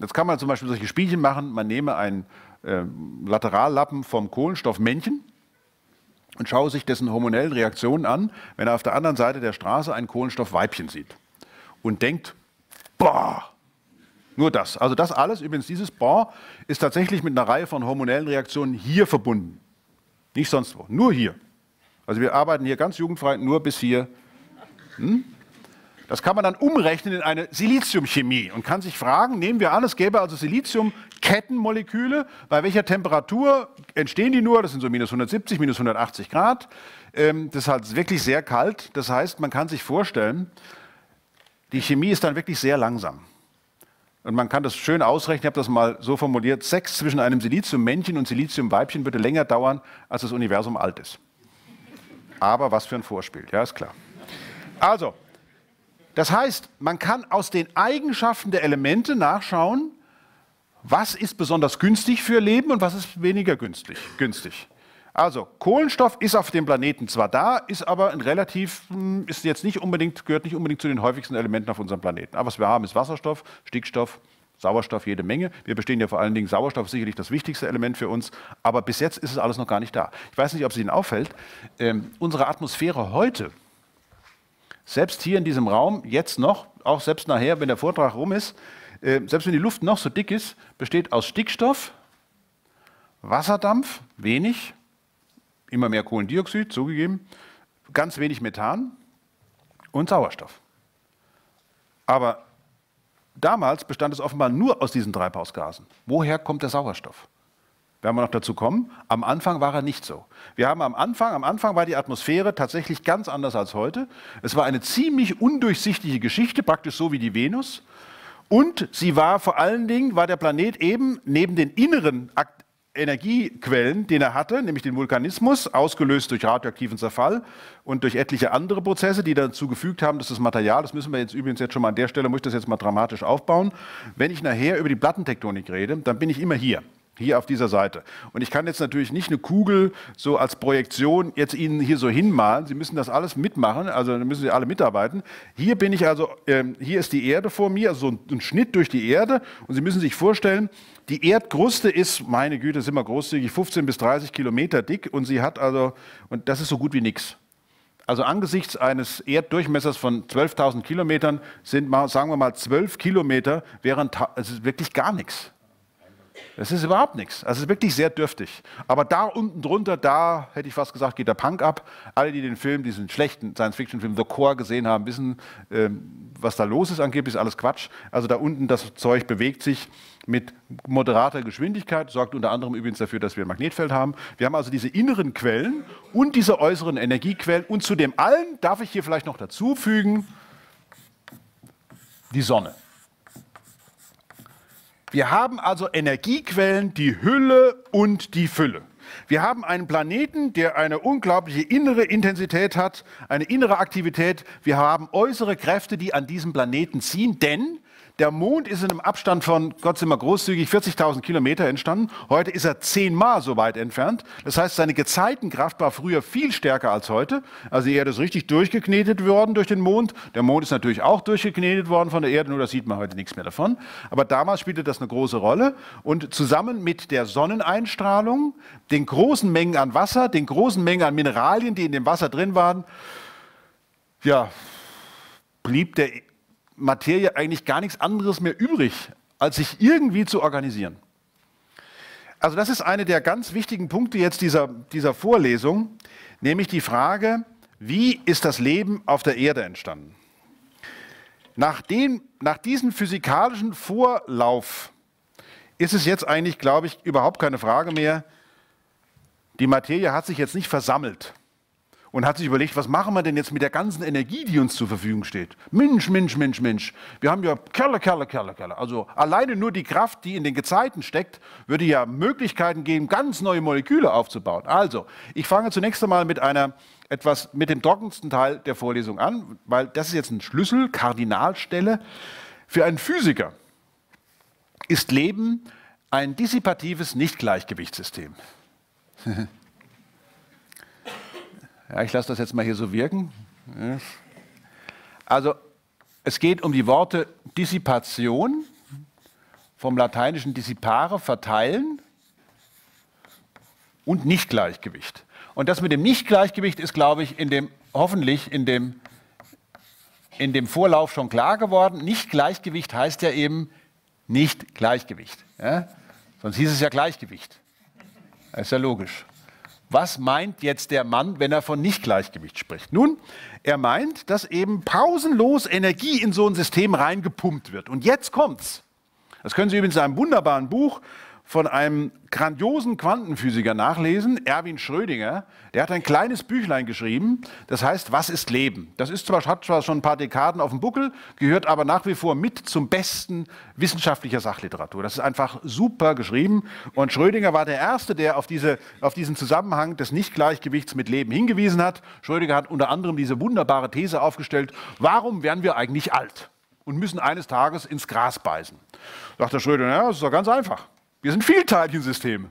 Jetzt kann man zum Beispiel solche Spielchen machen. Man nehme einen äh, Laterallappen vom Kohlenstoffmännchen und schaue sich dessen hormonellen Reaktionen an, wenn er auf der anderen Seite der Straße ein Kohlenstoffweibchen sieht und denkt, boah, nur das. Also das alles, übrigens dieses Bohr, ist tatsächlich mit einer Reihe von hormonellen Reaktionen hier verbunden. Nicht sonst wo, nur hier. Also wir arbeiten hier ganz jugendfrei nur bis hier. Hm? Das kann man dann umrechnen in eine Siliziumchemie und kann sich fragen, nehmen wir an, es gäbe also Silizium-Kettenmoleküle, bei welcher Temperatur entstehen die nur? Das sind so minus 170, minus 180 Grad. Ähm, das ist halt wirklich sehr kalt. Das heißt, man kann sich vorstellen, die Chemie ist dann wirklich sehr langsam. Und man kann das schön ausrechnen, ich habe das mal so formuliert, Sex zwischen einem Siliziummännchen und Siliziumweibchen würde länger dauern, als das Universum alt ist. Aber was für ein Vorspiel, ja, ist klar. Also, das heißt, man kann aus den Eigenschaften der Elemente nachschauen, was ist besonders günstig für Leben und was ist weniger günstig. günstig. Also Kohlenstoff ist auf dem Planeten zwar da, ist aber ein relativ, hm, ist jetzt nicht unbedingt, gehört nicht unbedingt zu den häufigsten Elementen auf unserem Planeten. Aber was wir haben, ist Wasserstoff, Stickstoff, Sauerstoff jede Menge. Wir bestehen ja vor allen Dingen Sauerstoff, ist sicherlich das wichtigste Element für uns. Aber bis jetzt ist es alles noch gar nicht da. Ich weiß nicht, ob es Ihnen auffällt. Ähm, unsere Atmosphäre heute, selbst hier in diesem Raum, jetzt noch, auch selbst nachher, wenn der Vortrag rum ist, äh, selbst wenn die Luft noch so dick ist, besteht aus Stickstoff, Wasserdampf, wenig, immer mehr Kohlendioxid, zugegeben, ganz wenig Methan und Sauerstoff. Aber damals bestand es offenbar nur aus diesen Treibhausgasen. Woher kommt der Sauerstoff? Werden wir noch dazu kommen. Am Anfang war er nicht so. Wir haben am Anfang, am Anfang war die Atmosphäre tatsächlich ganz anders als heute. Es war eine ziemlich undurchsichtige Geschichte, praktisch so wie die Venus. Und sie war vor allen Dingen, war der Planet eben neben den inneren Energiequellen, den er hatte, nämlich den Vulkanismus, ausgelöst durch radioaktiven Zerfall und durch etliche andere Prozesse, die dazu gefügt haben, dass das Material, das müssen wir jetzt übrigens jetzt schon mal an der Stelle, muss ich das jetzt mal dramatisch aufbauen. Wenn ich nachher über die Plattentektonik rede, dann bin ich immer hier hier auf dieser Seite. Und ich kann jetzt natürlich nicht eine Kugel so als Projektion jetzt Ihnen hier so hinmalen. Sie müssen das alles mitmachen, also müssen Sie alle mitarbeiten. Hier bin ich also, äh, hier ist die Erde vor mir, also so ein, ein, Schnitt durch die Erde. Und Sie müssen sich vorstellen, die Erdkruste ist, meine Güte, sind wir großzügig, 15 bis 30 Kilometer dick und sie hat also, und das ist so gut wie nichts. Also angesichts eines Erddurchmessers von 12.000 Kilometern sind, mal, sagen wir mal, 12 Kilometer wären also wirklich gar nichts. Das ist überhaupt nichts. Also es ist wirklich sehr dürftig. Aber da unten drunter, da hätte ich fast gesagt, geht der Punk ab. Alle, die den Film, diesen schlechten Science-Fiction-Film The Core gesehen haben, wissen, ähm, was da los ist. Angeblich ist alles Quatsch. Also da unten, das Zeug bewegt sich mit moderater Geschwindigkeit, sorgt unter anderem übrigens dafür, dass wir ein Magnetfeld haben. Wir haben also diese inneren Quellen und diese äußeren Energiequellen. Und zu dem allen darf ich hier vielleicht noch dazu fügen, die Sonne. Wir haben also Energiequellen, die Hülle und die Fülle. Wir haben einen Planeten, der eine unglaubliche innere Intensität hat, eine innere Aktivität. Wir haben äußere Kräfte, die an diesem Planeten ziehen, denn der Mond ist in einem Abstand von, Gott sei mal großzügig, 40.000 Kilometer entstanden. Heute ist er zehnmal so weit entfernt. Das heißt, seine Gezeitenkraft war früher viel stärker als heute. Also die Erde ist richtig durchgeknetet worden durch den Mond. Der Mond ist natürlich auch durchgeknetet worden von der Erde, nur da sieht man heute nichts mehr davon. Aber damals spielte das eine große Rolle. Und zusammen mit der Sonneneinstrahlung, den großen Mengen an Wasser, den großen Mengen an Mineralien, die in dem Wasser drin waren, ja, blieb der Materie eigentlich gar nichts anderes mehr übrig, als sich irgendwie zu organisieren. Also das ist einer der ganz wichtigen Punkte jetzt dieser, dieser Vorlesung, nämlich die Frage, wie ist das Leben auf der Erde entstanden? Nach, dem, nach diesem physikalischen Vorlauf ist es jetzt eigentlich, glaube ich, überhaupt keine Frage mehr. Die Materie hat sich jetzt nicht versammelt und hat sich überlegt, was machen wir denn jetzt mit der ganzen Energie, die uns zur Verfügung steht? Mensch, Mensch, Mensch, Mensch. Wir haben ja Kerle, Kerle, Kerle, Kerle. Also alleine nur die Kraft, die in den Gezeiten steckt, würde ja Möglichkeiten geben, ganz neue Moleküle aufzubauen. Also, ich fange zunächst einmal mit einer etwas mit dem trockensten Teil der Vorlesung an, weil das ist jetzt ein Schlüssel, Kardinalstelle. Für einen Physiker ist Leben ein dissipatives Nichtgleichgewichtssystem. Ja, ich lasse das jetzt mal hier so wirken. Also es geht um die Worte Dissipation, vom lateinischen dissipare, verteilen und Nichtgleichgewicht. Und das mit dem Nichtgleichgewicht ist, glaube ich, in dem, hoffentlich in dem, in dem Vorlauf schon klar geworden. Nichtgleichgewicht heißt ja eben nicht Gleichgewicht. Ja? Sonst hieß es ja Gleichgewicht. Das ist ja logisch. Was meint jetzt der Mann, wenn er von Nichtgleichgewicht spricht? Nun, er meint, dass eben pausenlos Energie in so ein System reingepumpt wird. Und jetzt kommt's. Das können Sie übrigens in einem wunderbaren Buch von einem grandiosen Quantenphysiker nachlesen, Erwin Schrödinger. Der hat ein kleines Büchlein geschrieben, das heißt Was ist Leben? Das ist zwar, hat zwar schon ein paar Dekaden auf dem Buckel, gehört aber nach wie vor mit zum besten wissenschaftlicher Sachliteratur. Das ist einfach super geschrieben. Und Schrödinger war der Erste, der auf, diese, auf diesen Zusammenhang des Nichtgleichgewichts mit Leben hingewiesen hat. Schrödinger hat unter anderem diese wunderbare These aufgestellt, warum werden wir eigentlich alt? und müssen eines Tages ins Gras beißen. Sagt der Schrödinger, ja, das ist doch ganz einfach. Wir sind Vielteilchensysteme.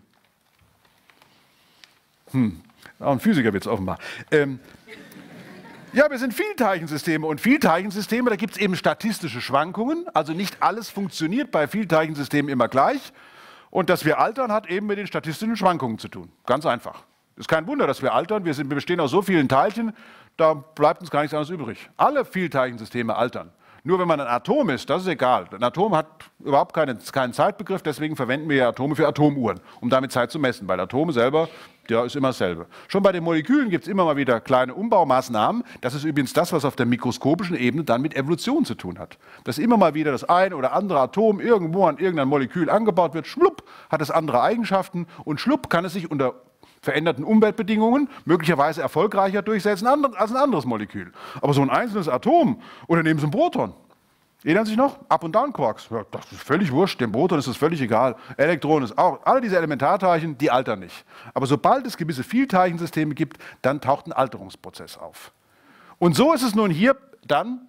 Hm, auch ein Physikerwitz offenbar. Ähm, ja, wir sind Vielteilchensysteme und Vielteilchensysteme, da gibt es eben statistische Schwankungen. Also nicht alles funktioniert bei Vielteilchensystemen immer gleich. Und dass wir altern, hat eben mit den statistischen Schwankungen zu tun. Ganz einfach. Ist kein Wunder, dass wir altern. Wir, sind, wir bestehen aus so vielen Teilchen, da bleibt uns gar nichts anderes übrig. Alle Vielteilchensysteme altern. Nur wenn man ein Atom ist, das ist egal. Ein Atom hat überhaupt keinen, keinen Zeitbegriff, deswegen verwenden wir ja Atome für Atomuhren, um damit Zeit zu messen. Weil Atome selber, der ist immer dasselbe. Schon bei den Molekülen gibt es immer mal wieder kleine Umbaumaßnahmen. Das ist übrigens das, was auf der mikroskopischen Ebene dann mit Evolution zu tun hat. Dass immer mal wieder das ein oder andere Atom irgendwo an irgendein Molekül angebaut wird, schlupp, hat es andere Eigenschaften und schlupp kann es sich unter veränderten Umweltbedingungen möglicherweise erfolgreicher durchsetzen als ein anderes Molekül. Aber so ein einzelnes Atom oder nehmen Sie ein Proton. Erinnern Sie sich noch? Up- und Down-Quarks. Ja, das ist völlig wurscht. Dem Proton ist das völlig egal. Elektronen ist auch. Alle diese Elementarteilchen, die altern nicht. Aber sobald es gewisse Vielteilchensysteme gibt, dann taucht ein Alterungsprozess auf. Und so ist es nun hier dann.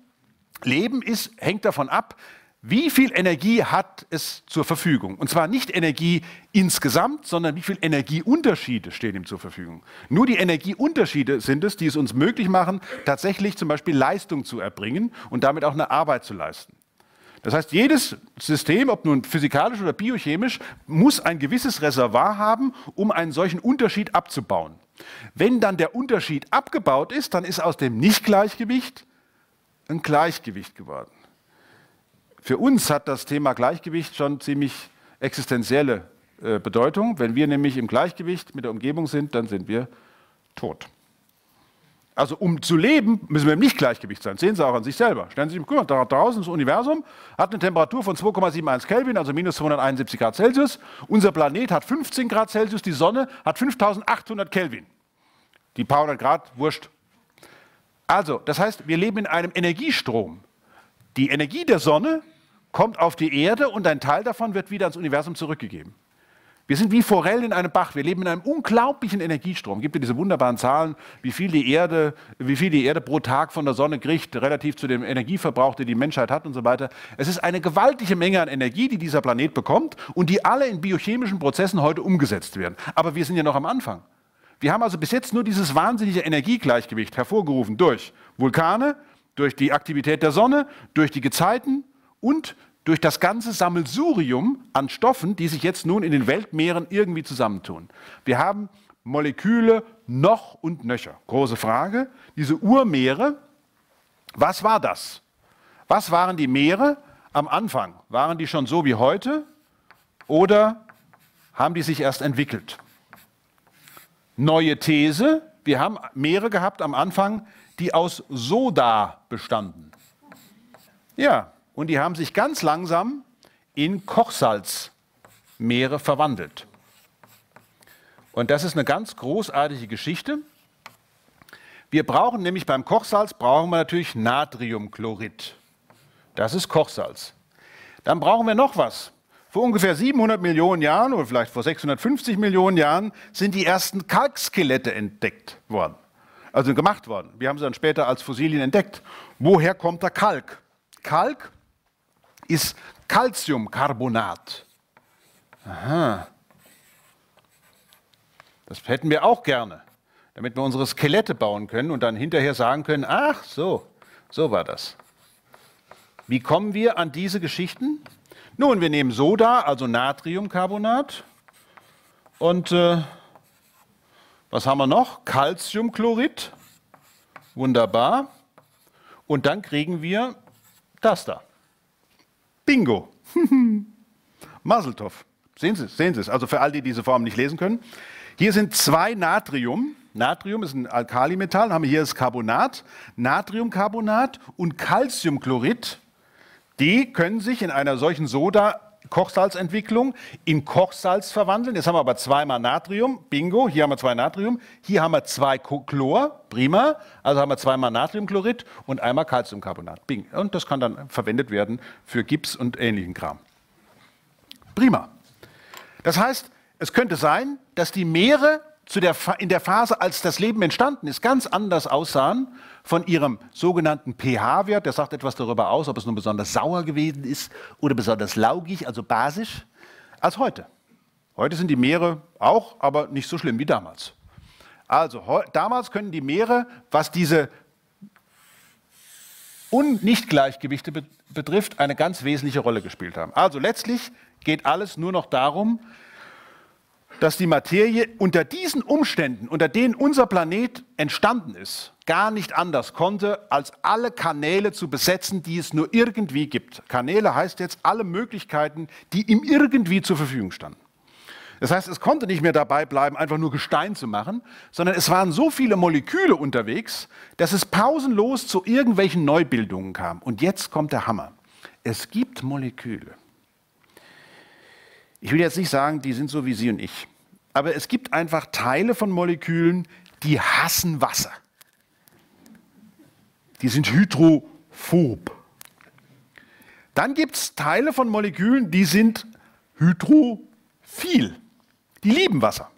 Leben ist, hängt davon ab, wie viel Energie hat es zur Verfügung? Und zwar nicht Energie insgesamt, sondern wie viel Energieunterschiede stehen ihm zur Verfügung. Nur die Energieunterschiede sind es, die es uns möglich machen, tatsächlich zum Beispiel Leistung zu erbringen und damit auch eine Arbeit zu leisten. Das heißt, jedes System, ob nun physikalisch oder biochemisch, muss ein gewisses Reservoir haben, um einen solchen Unterschied abzubauen. Wenn dann der Unterschied abgebaut ist, dann ist aus dem Nichtgleichgewicht ein Gleichgewicht geworden. Für uns hat das Thema Gleichgewicht schon ziemlich existenzielle äh, Bedeutung. Wenn wir nämlich im Gleichgewicht mit der Umgebung sind, dann sind wir tot. Also um zu leben, müssen wir im Nicht-Gleichgewicht sein. Sehen Sie auch an sich selber. Stellen Sie sich mal, da draußen das Universum hat eine Temperatur von 2,71 Kelvin, also minus 271 Grad Celsius. Unser Planet hat 15 Grad Celsius, die Sonne hat 5800 Kelvin. Die paar hundert Grad, wurscht. Also, das heißt, wir leben in einem Energiestrom. Die Energie der Sonne kommt auf die Erde und ein Teil davon wird wieder ans Universum zurückgegeben. Wir sind wie Forellen in einem Bach. Wir leben in einem unglaublichen Energiestrom. Es gibt ja diese wunderbaren Zahlen, wie viel, die Erde, wie viel die Erde pro Tag von der Sonne kriegt, relativ zu dem Energieverbrauch, den die Menschheit hat und so weiter. Es ist eine gewaltige Menge an Energie, die dieser Planet bekommt und die alle in biochemischen Prozessen heute umgesetzt werden. Aber wir sind ja noch am Anfang. Wir haben also bis jetzt nur dieses wahnsinnige Energiegleichgewicht hervorgerufen durch Vulkane, durch die Aktivität der Sonne, durch die Gezeiten und durch das ganze Sammelsurium an Stoffen, die sich jetzt nun in den Weltmeeren irgendwie zusammentun. Wir haben Moleküle noch und nöcher. Große Frage. Diese Urmeere, was war das? Was waren die Meere am Anfang? Waren die schon so wie heute oder haben die sich erst entwickelt? Neue These, wir haben Meere gehabt am Anfang, die aus Soda bestanden. Ja, und die haben sich ganz langsam in Kochsalzmeere verwandelt. Und das ist eine ganz großartige Geschichte. Wir brauchen nämlich beim Kochsalz brauchen wir natürlich Natriumchlorid. Das ist Kochsalz. Dann brauchen wir noch was. Vor ungefähr 700 Millionen Jahren oder vielleicht vor 650 Millionen Jahren sind die ersten Kalkskelette entdeckt worden, also gemacht worden. Wir haben sie dann später als Fossilien entdeckt. Woher kommt der Kalk? Kalk ist Calciumcarbonat. Aha. Das hätten wir auch gerne, damit wir unsere Skelette bauen können und dann hinterher sagen können, ach so, so war das. Wie kommen wir an diese Geschichten? Nun, wir nehmen Soda, also Natriumcarbonat. Und äh, was haben wir noch? Calciumchlorid. Wunderbar. Und dann kriegen wir das da. Bingo. Maseltoff. Sehen Sie, sehen Sie es. Also für all die, die diese Form nicht lesen können. Hier sind zwei Natrium. Natrium ist ein Alkalimetall, haben wir hier das Carbonat, Natriumcarbonat und Calciumchlorid. Die können sich in einer solchen Soda Kochsalzentwicklung in Kochsalz verwandeln. Jetzt haben wir aber zweimal Natrium, bingo, hier haben wir zwei Natrium, hier haben wir zwei Chlor, prima, also haben wir zweimal Natriumchlorid und einmal Calciumcarbonat, bing. Und das kann dann verwendet werden für Gips und ähnlichen Kram. Prima. Das heißt, es könnte sein, dass die Meere der, in der Phase, als das Leben entstanden ist, ganz anders aussahen von ihrem sogenannten pH-Wert. Der sagt etwas darüber aus, ob es nun besonders sauer gewesen ist oder besonders laugig, also basisch, als heute. Heute sind die Meere auch, aber nicht so schlimm wie damals. Also damals können die Meere, was diese und Nicht-Gleichgewichte betrifft, eine ganz wesentliche Rolle gespielt haben. Also letztlich geht alles nur noch darum, dass die Materie unter diesen Umständen, unter denen unser Planet entstanden ist, gar nicht anders konnte, als alle Kanäle zu besetzen, die es nur irgendwie gibt. Kanäle heißt jetzt alle Möglichkeiten, die ihm irgendwie zur Verfügung standen. Das heißt, es konnte nicht mehr dabei bleiben, einfach nur Gestein zu machen, sondern es waren so viele Moleküle unterwegs, dass es pausenlos zu irgendwelchen Neubildungen kam. Und jetzt kommt der Hammer. Es gibt Moleküle. Ich will jetzt nicht sagen, die sind so wie Sie und ich aber es gibt einfach Teile von Molekülen, die hassen Wasser. Die sind hydrophob. Dann gibt es Teile von Molekülen, die sind hydrophil. Die lieben Wasser.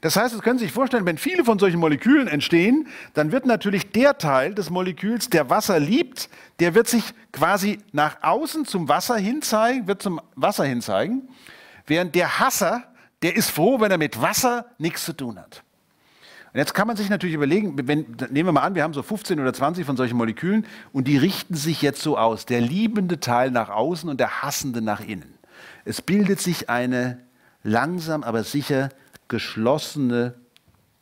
Das heißt, Sie können sich vorstellen, wenn viele von solchen Molekülen entstehen, dann wird natürlich der Teil des Moleküls, der Wasser liebt, der wird sich quasi nach außen zum Wasser hinzeigen, wird zum Wasser hinzeigen, während der Hasser der ist froh, wenn er mit Wasser nichts zu tun hat. Und jetzt kann man sich natürlich überlegen, wenn, nehmen wir mal an, wir haben so 15 oder 20 von solchen Molekülen und die richten sich jetzt so aus, der liebende Teil nach außen und der hassende nach innen. Es bildet sich eine langsam, aber sicher geschlossene,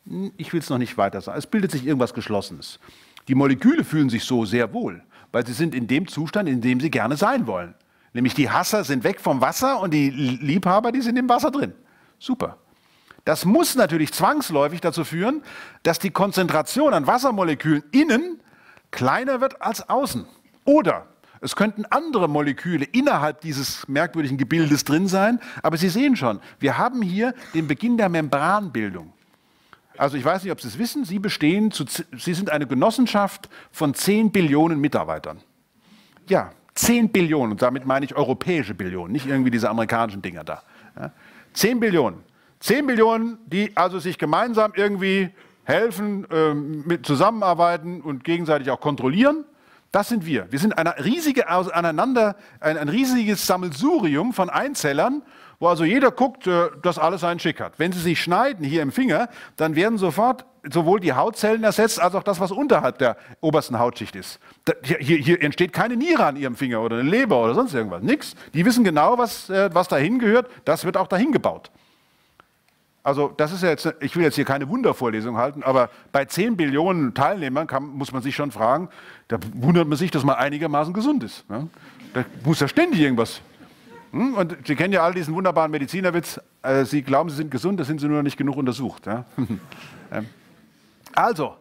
hm, ich will es noch nicht weiter sagen, es bildet sich irgendwas Geschlossenes. Die Moleküle fühlen sich so sehr wohl, weil sie sind in dem Zustand, in dem sie gerne sein wollen. Nämlich die Hasser sind weg vom Wasser und die Liebhaber, die sind im Wasser drin. Super. Das muss natürlich zwangsläufig dazu führen, dass die Konzentration an Wassermolekülen innen kleiner wird als außen. Oder es könnten andere Moleküle innerhalb dieses merkwürdigen Gebildes drin sein, aber Sie sehen schon, wir haben hier den Beginn der Membranbildung. Also ich weiß nicht, ob Sie es wissen, Sie bestehen, zu, Sie sind eine Genossenschaft von 10 Billionen Mitarbeitern. Ja, 10 Billionen, und damit meine ich europäische Billionen, nicht irgendwie diese amerikanischen Dinger da. Ja, 10 Billionen. 10 Billionen, die also sich gemeinsam irgendwie helfen, äh, mit zusammenarbeiten und gegenseitig auch kontrollieren. Das sind wir. Wir sind eine riesige aneinander, ein, ein riesiges Sammelsurium von Einzellern, wo also jeder guckt, äh, dass alles einen Schick hat. Wenn Sie sich schneiden hier im Finger, dann werden sofort sowohl die Hautzellen ersetzt, als auch das, was unterhalb der obersten Hautschicht ist. Da, hier, hier, entsteht keine Niere an Ihrem Finger oder eine Leber oder sonst irgendwas. Nix. Die wissen genau, was, äh, was dahin gehört. Das wird auch dahin gebaut. Also das ist ja jetzt, ich will jetzt hier keine Wundervorlesung halten, aber bei 10 Billionen Teilnehmern kann, muss man sich schon fragen, da wundert man sich, dass man einigermaßen gesund ist. Ne? Da muss ja ständig irgendwas. Hm? Und Sie kennen ja all diesen wunderbaren Medizinerwitz, äh, Sie glauben, Sie sind gesund, da sind Sie nur noch nicht genug untersucht. Ähm, also,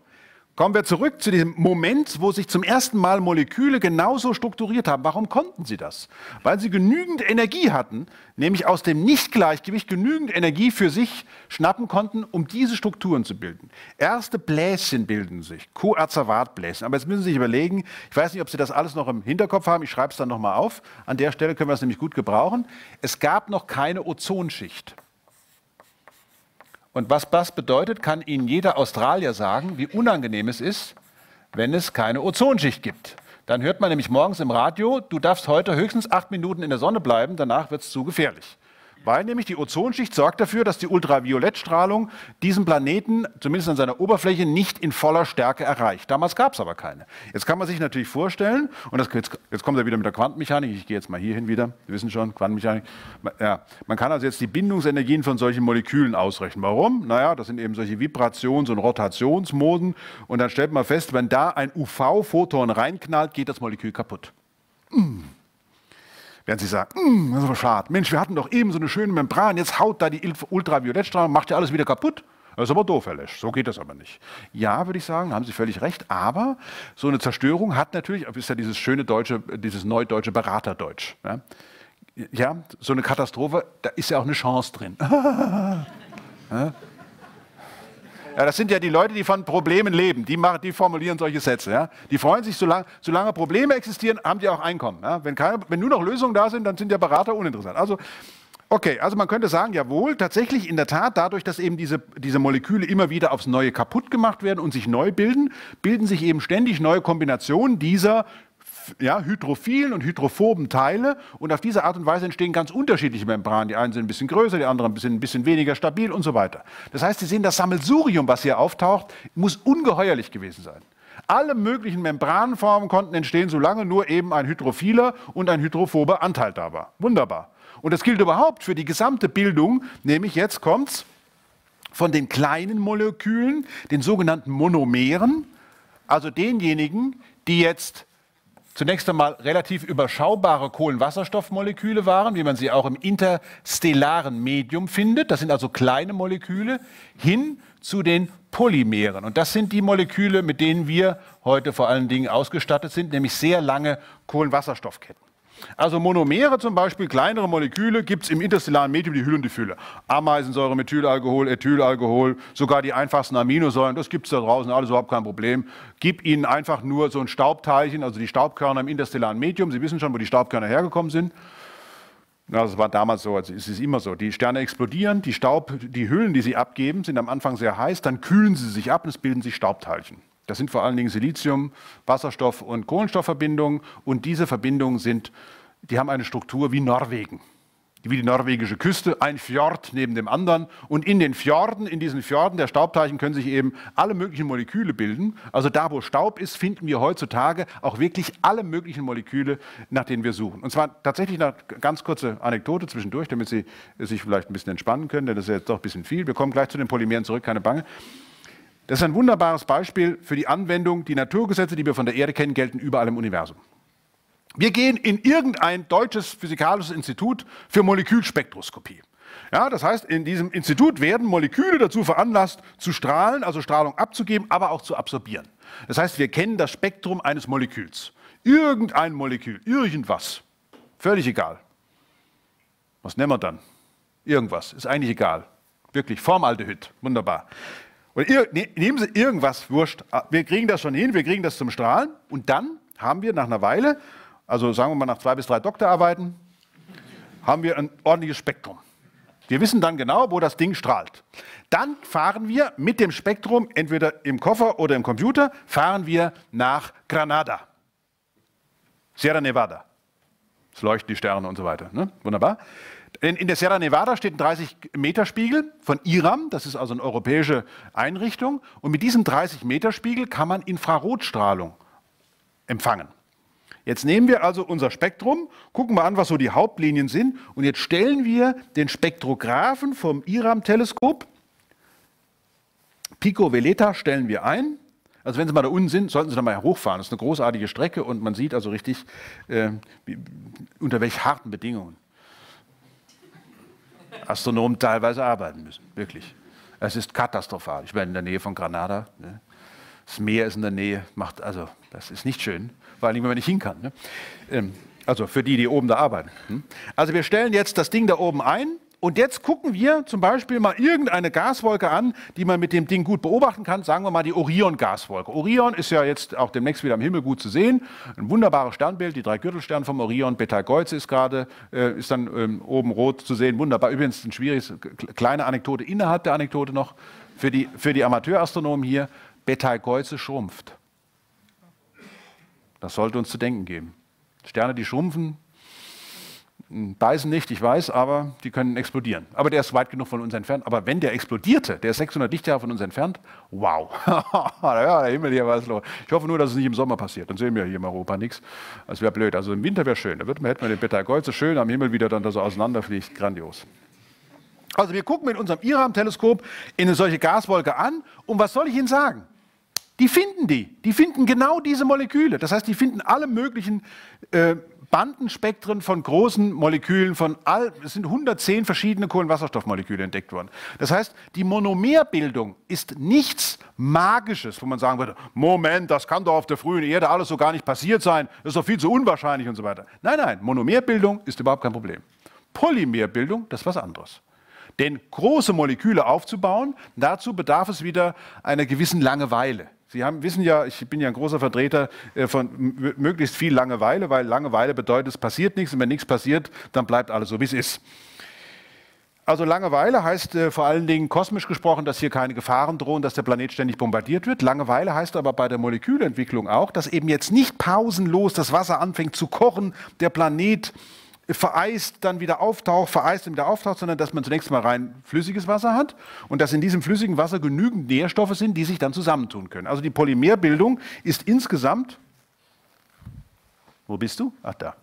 Kommen wir zurück zu dem Moment, wo sich zum ersten Mal Moleküle genauso strukturiert haben. Warum konnten sie das? Weil sie genügend Energie hatten, nämlich aus dem Nichtgleichgewicht genügend Energie für sich schnappen konnten, um diese Strukturen zu bilden. Erste Bläschen bilden sich, Coacervatbläschen. Aber jetzt müssen Sie sich überlegen, ich weiß nicht, ob Sie das alles noch im Hinterkopf haben, ich schreibe es dann nochmal auf. An der Stelle können wir es nämlich gut gebrauchen. Es gab noch keine Ozonschicht. Und was das bedeutet, kann Ihnen jeder Australier sagen, wie unangenehm es ist, wenn es keine Ozonschicht gibt. Dann hört man nämlich morgens im Radio, du darfst heute höchstens acht Minuten in der Sonne bleiben, danach wird es zu gefährlich weil nämlich die Ozonschicht sorgt dafür, dass die Ultraviolettstrahlung diesen Planeten, zumindest an seiner Oberfläche, nicht in voller Stärke erreicht. Damals gab es aber keine. Jetzt kann man sich natürlich vorstellen, und das, jetzt, jetzt, kommt er wieder mit der Quantenmechanik, ich gehe jetzt mal hier hin wieder, Sie wissen schon, Quantenmechanik. Ja, man kann also jetzt die Bindungsenergien von solchen Molekülen ausrechnen. Warum? Naja, das sind eben solche Vibrations- und Rotationsmoden, und dann stellt man fest, wenn da ein UV-Photon reinknallt, geht das Molekül kaputt. Mmh. Werden Sie sagen, hm, das ist aber schade. Mensch, wir hatten doch eben so eine schöne Membran, jetzt haut da die Ultraviolettstrahlung, macht ja alles wieder kaputt. Das ist aber doof, Herr Lesch. So geht das aber nicht. Ja, würde ich sagen, haben Sie völlig recht. Aber so eine Zerstörung hat natürlich, ist ja dieses schöne deutsche, dieses neudeutsche Beraterdeutsch. Ja? ja, so eine Katastrophe, da ist ja auch eine Chance drin. ja? Ja, das sind ja die Leute, die von Problemen leben. Die, machen, die formulieren solche Sätze. Ja? Die freuen sich, solange, solange Probleme existieren, haben die auch Einkommen. Ja? Wenn, keine, wenn nur noch Lösungen da sind, dann sind ja Berater uninteressant. Also, okay, also man könnte sagen, jawohl, tatsächlich in der Tat, dadurch, dass eben diese, diese Moleküle immer wieder aufs Neue kaputt gemacht werden und sich neu bilden, bilden sich eben ständig neue Kombinationen dieser ja, hydrophilen und hydrophoben Teile und auf diese Art und Weise entstehen ganz unterschiedliche Membranen. Die einen sind ein bisschen größer, die anderen bisschen, ein bisschen weniger stabil und so weiter. Das heißt, Sie sehen, das Sammelsurium, was hier auftaucht, muss ungeheuerlich gewesen sein. Alle möglichen Membranformen konnten entstehen, solange nur eben ein hydrophiler und ein hydrophober Anteil da war. Wunderbar. Und das gilt überhaupt für die gesamte Bildung, nämlich jetzt kommt's von den kleinen Molekülen, den sogenannten Monomeren, also denjenigen, die jetzt zunächst einmal relativ überschaubare Kohlenwasserstoffmoleküle waren, wie man sie auch im interstellaren Medium findet. Das sind also kleine Moleküle, hin zu den Polymeren. Und das sind die Moleküle, mit denen wir heute vor allen Dingen ausgestattet sind, nämlich sehr lange Kohlenwasserstoffketten. Also Monomere zum Beispiel, kleinere Moleküle, gibt es im interstellaren Medium die Hülle und die Fülle. Ameisensäure, Methylalkohol, Ethylalkohol, sogar die einfachsten Aminosäuren, das gibt es da draußen, alles überhaupt kein Problem. Gib ihnen einfach nur so ein Staubteilchen, also die Staubkörner im interstellaren Medium. Sie wissen schon, wo die Staubkörner hergekommen sind. Das war damals so, also es ist immer so. Die Sterne explodieren, die, Staub, die Hüllen, die sie abgeben, sind am Anfang sehr heiß, dann kühlen sie sich ab und es bilden sich Staubteilchen. Das sind vor allen Dingen Silizium, Wasserstoff und Kohlenstoffverbindungen. Und diese Verbindungen sind, die haben eine Struktur wie Norwegen, wie die norwegische Küste, ein Fjord neben dem anderen. Und in den Fjorden, in diesen Fjorden der Staubteilchen können sich eben alle möglichen Moleküle bilden. Also da, wo Staub ist, finden wir heutzutage auch wirklich alle möglichen Moleküle, nach denen wir suchen. Und zwar tatsächlich eine ganz kurze Anekdote zwischendurch, damit Sie sich vielleicht ein bisschen entspannen können, denn das ist jetzt doch ein bisschen viel. Wir kommen gleich zu den Polymeren zurück, keine Bange. Das ist ein wunderbares Beispiel für die Anwendung. Die Naturgesetze, die wir von der Erde kennen, gelten überall im Universum. Wir gehen in irgendein deutsches physikalisches Institut für Molekülspektroskopie. Ja, das heißt, in diesem Institut werden Moleküle dazu veranlasst, zu strahlen, also Strahlung abzugeben, aber auch zu absorbieren. Das heißt, wir kennen das Spektrum eines Moleküls. Irgendein Molekül, irgendwas, völlig egal. Was nehmen wir dann? Irgendwas, ist eigentlich egal. Wirklich, Formaldehyd, wunderbar. Und ihr, ne, nehmen Sie irgendwas, wurscht. Ah, wir kriegen das schon hin, wir kriegen das zum Strahlen. Und dann haben wir nach einer Weile, also sagen wir mal nach zwei bis drei Doktorarbeiten, haben wir ein ordentliches Spektrum. Wir wissen dann genau, wo das Ding strahlt. Dann fahren wir mit dem Spektrum, entweder im Koffer oder im Computer, fahren wir nach Granada, Sierra Nevada. Es leuchten die Sterne und so weiter. Ne? Wunderbar. In der Sierra Nevada steht ein 30-Meter-Spiegel von IRAM, das ist also eine europäische Einrichtung. Und mit diesem 30-Meter-Spiegel kann man Infrarotstrahlung empfangen. Jetzt nehmen wir also unser Spektrum, gucken wir an, was so die Hauptlinien sind und jetzt stellen wir den Spektrographen vom IRAM-Teleskop, Pico Veleta stellen wir ein. Also wenn Sie mal da unten sind, sollten Sie da mal hochfahren. Das ist eine großartige Strecke und man sieht also richtig, äh, unter welch harten Bedingungen Astronomen teilweise arbeiten müssen. Wirklich. Es ist katastrophal. Ich bin in der Nähe von Granada. Ne? Das Meer ist in der Nähe, macht, also das ist nicht schön, vor allem wenn man nicht hin kann. Ne? Ähm, also für die, die oben da arbeiten. Hm? Also wir stellen jetzt das Ding da oben ein und jetzt gucken wir zum Beispiel mal irgendeine Gaswolke an, die man mit dem Ding gut beobachten kann. Sagen wir mal die Orion-Gaswolke. Orion ist ja jetzt auch demnächst wieder am Himmel gut zu sehen. Ein wunderbares Sternbild, die drei Gürtelsterne vom Orion. Betelgeuse ist gerade, äh, ist dann ähm, oben rot zu sehen. Wunderbar. Übrigens ein schwieriges, kleine Anekdote innerhalb der Anekdote noch für die, für die Amateurastronomen hier. Betelgeuse schrumpft. Das sollte uns zu denken geben. Sterne, die schrumpfen, hm, beißen nicht, ich weiß, aber die können explodieren. Aber der ist weit genug von uns entfernt. Aber wenn der explodierte, der ist 600 Lichtjahre von uns entfernt, wow. ja, der Himmel hier war es los. Ich hoffe nur, dass es nicht im Sommer passiert. Dann sehen wir hier in Europa nichts. Das wäre blöd. Also im Winter wäre schön. Da hätten wir den Betelgeuse schön am Himmel wieder dann da so auseinanderfliegt. Grandios. Also wir gucken mit unserem IRAM-Teleskop in eine solche Gaswolke an. Und was soll ich Ihnen sagen? Die finden die. Die finden genau diese Moleküle. Das heißt, die finden alle möglichen äh, Bandenspektren von großen Molekülen, von all, es sind 110 verschiedene Kohlenwasserstoffmoleküle entdeckt worden. Das heißt, die Monomerbildung ist nichts Magisches, wo man sagen würde, Moment, das kann doch auf der frühen Erde alles so gar nicht passiert sein, das ist doch viel zu unwahrscheinlich und so weiter. Nein, nein, Monomerbildung ist überhaupt kein Problem. Polymerbildung, das ist was anderes. Denn große Moleküle aufzubauen, dazu bedarf es wieder einer gewissen Langeweile. Sie haben, wissen ja, ich bin ja ein großer Vertreter äh, von möglichst viel Langeweile, weil Langeweile bedeutet, es passiert nichts und wenn nichts passiert, dann bleibt alles so, wie es ist. Also Langeweile heißt äh, vor allen Dingen kosmisch gesprochen, dass hier keine Gefahren drohen, dass der Planet ständig bombardiert wird. Langeweile heißt aber bei der Molekülentwicklung auch, dass eben jetzt nicht pausenlos das Wasser anfängt zu kochen, der Planet vereist, dann wieder auftaucht, vereist und wieder auftaucht, sondern dass man zunächst mal rein flüssiges Wasser hat und dass in diesem flüssigen Wasser genügend Nährstoffe sind, die sich dann zusammentun können. Also die Polymerbildung ist insgesamt, wo bist du? Ach da.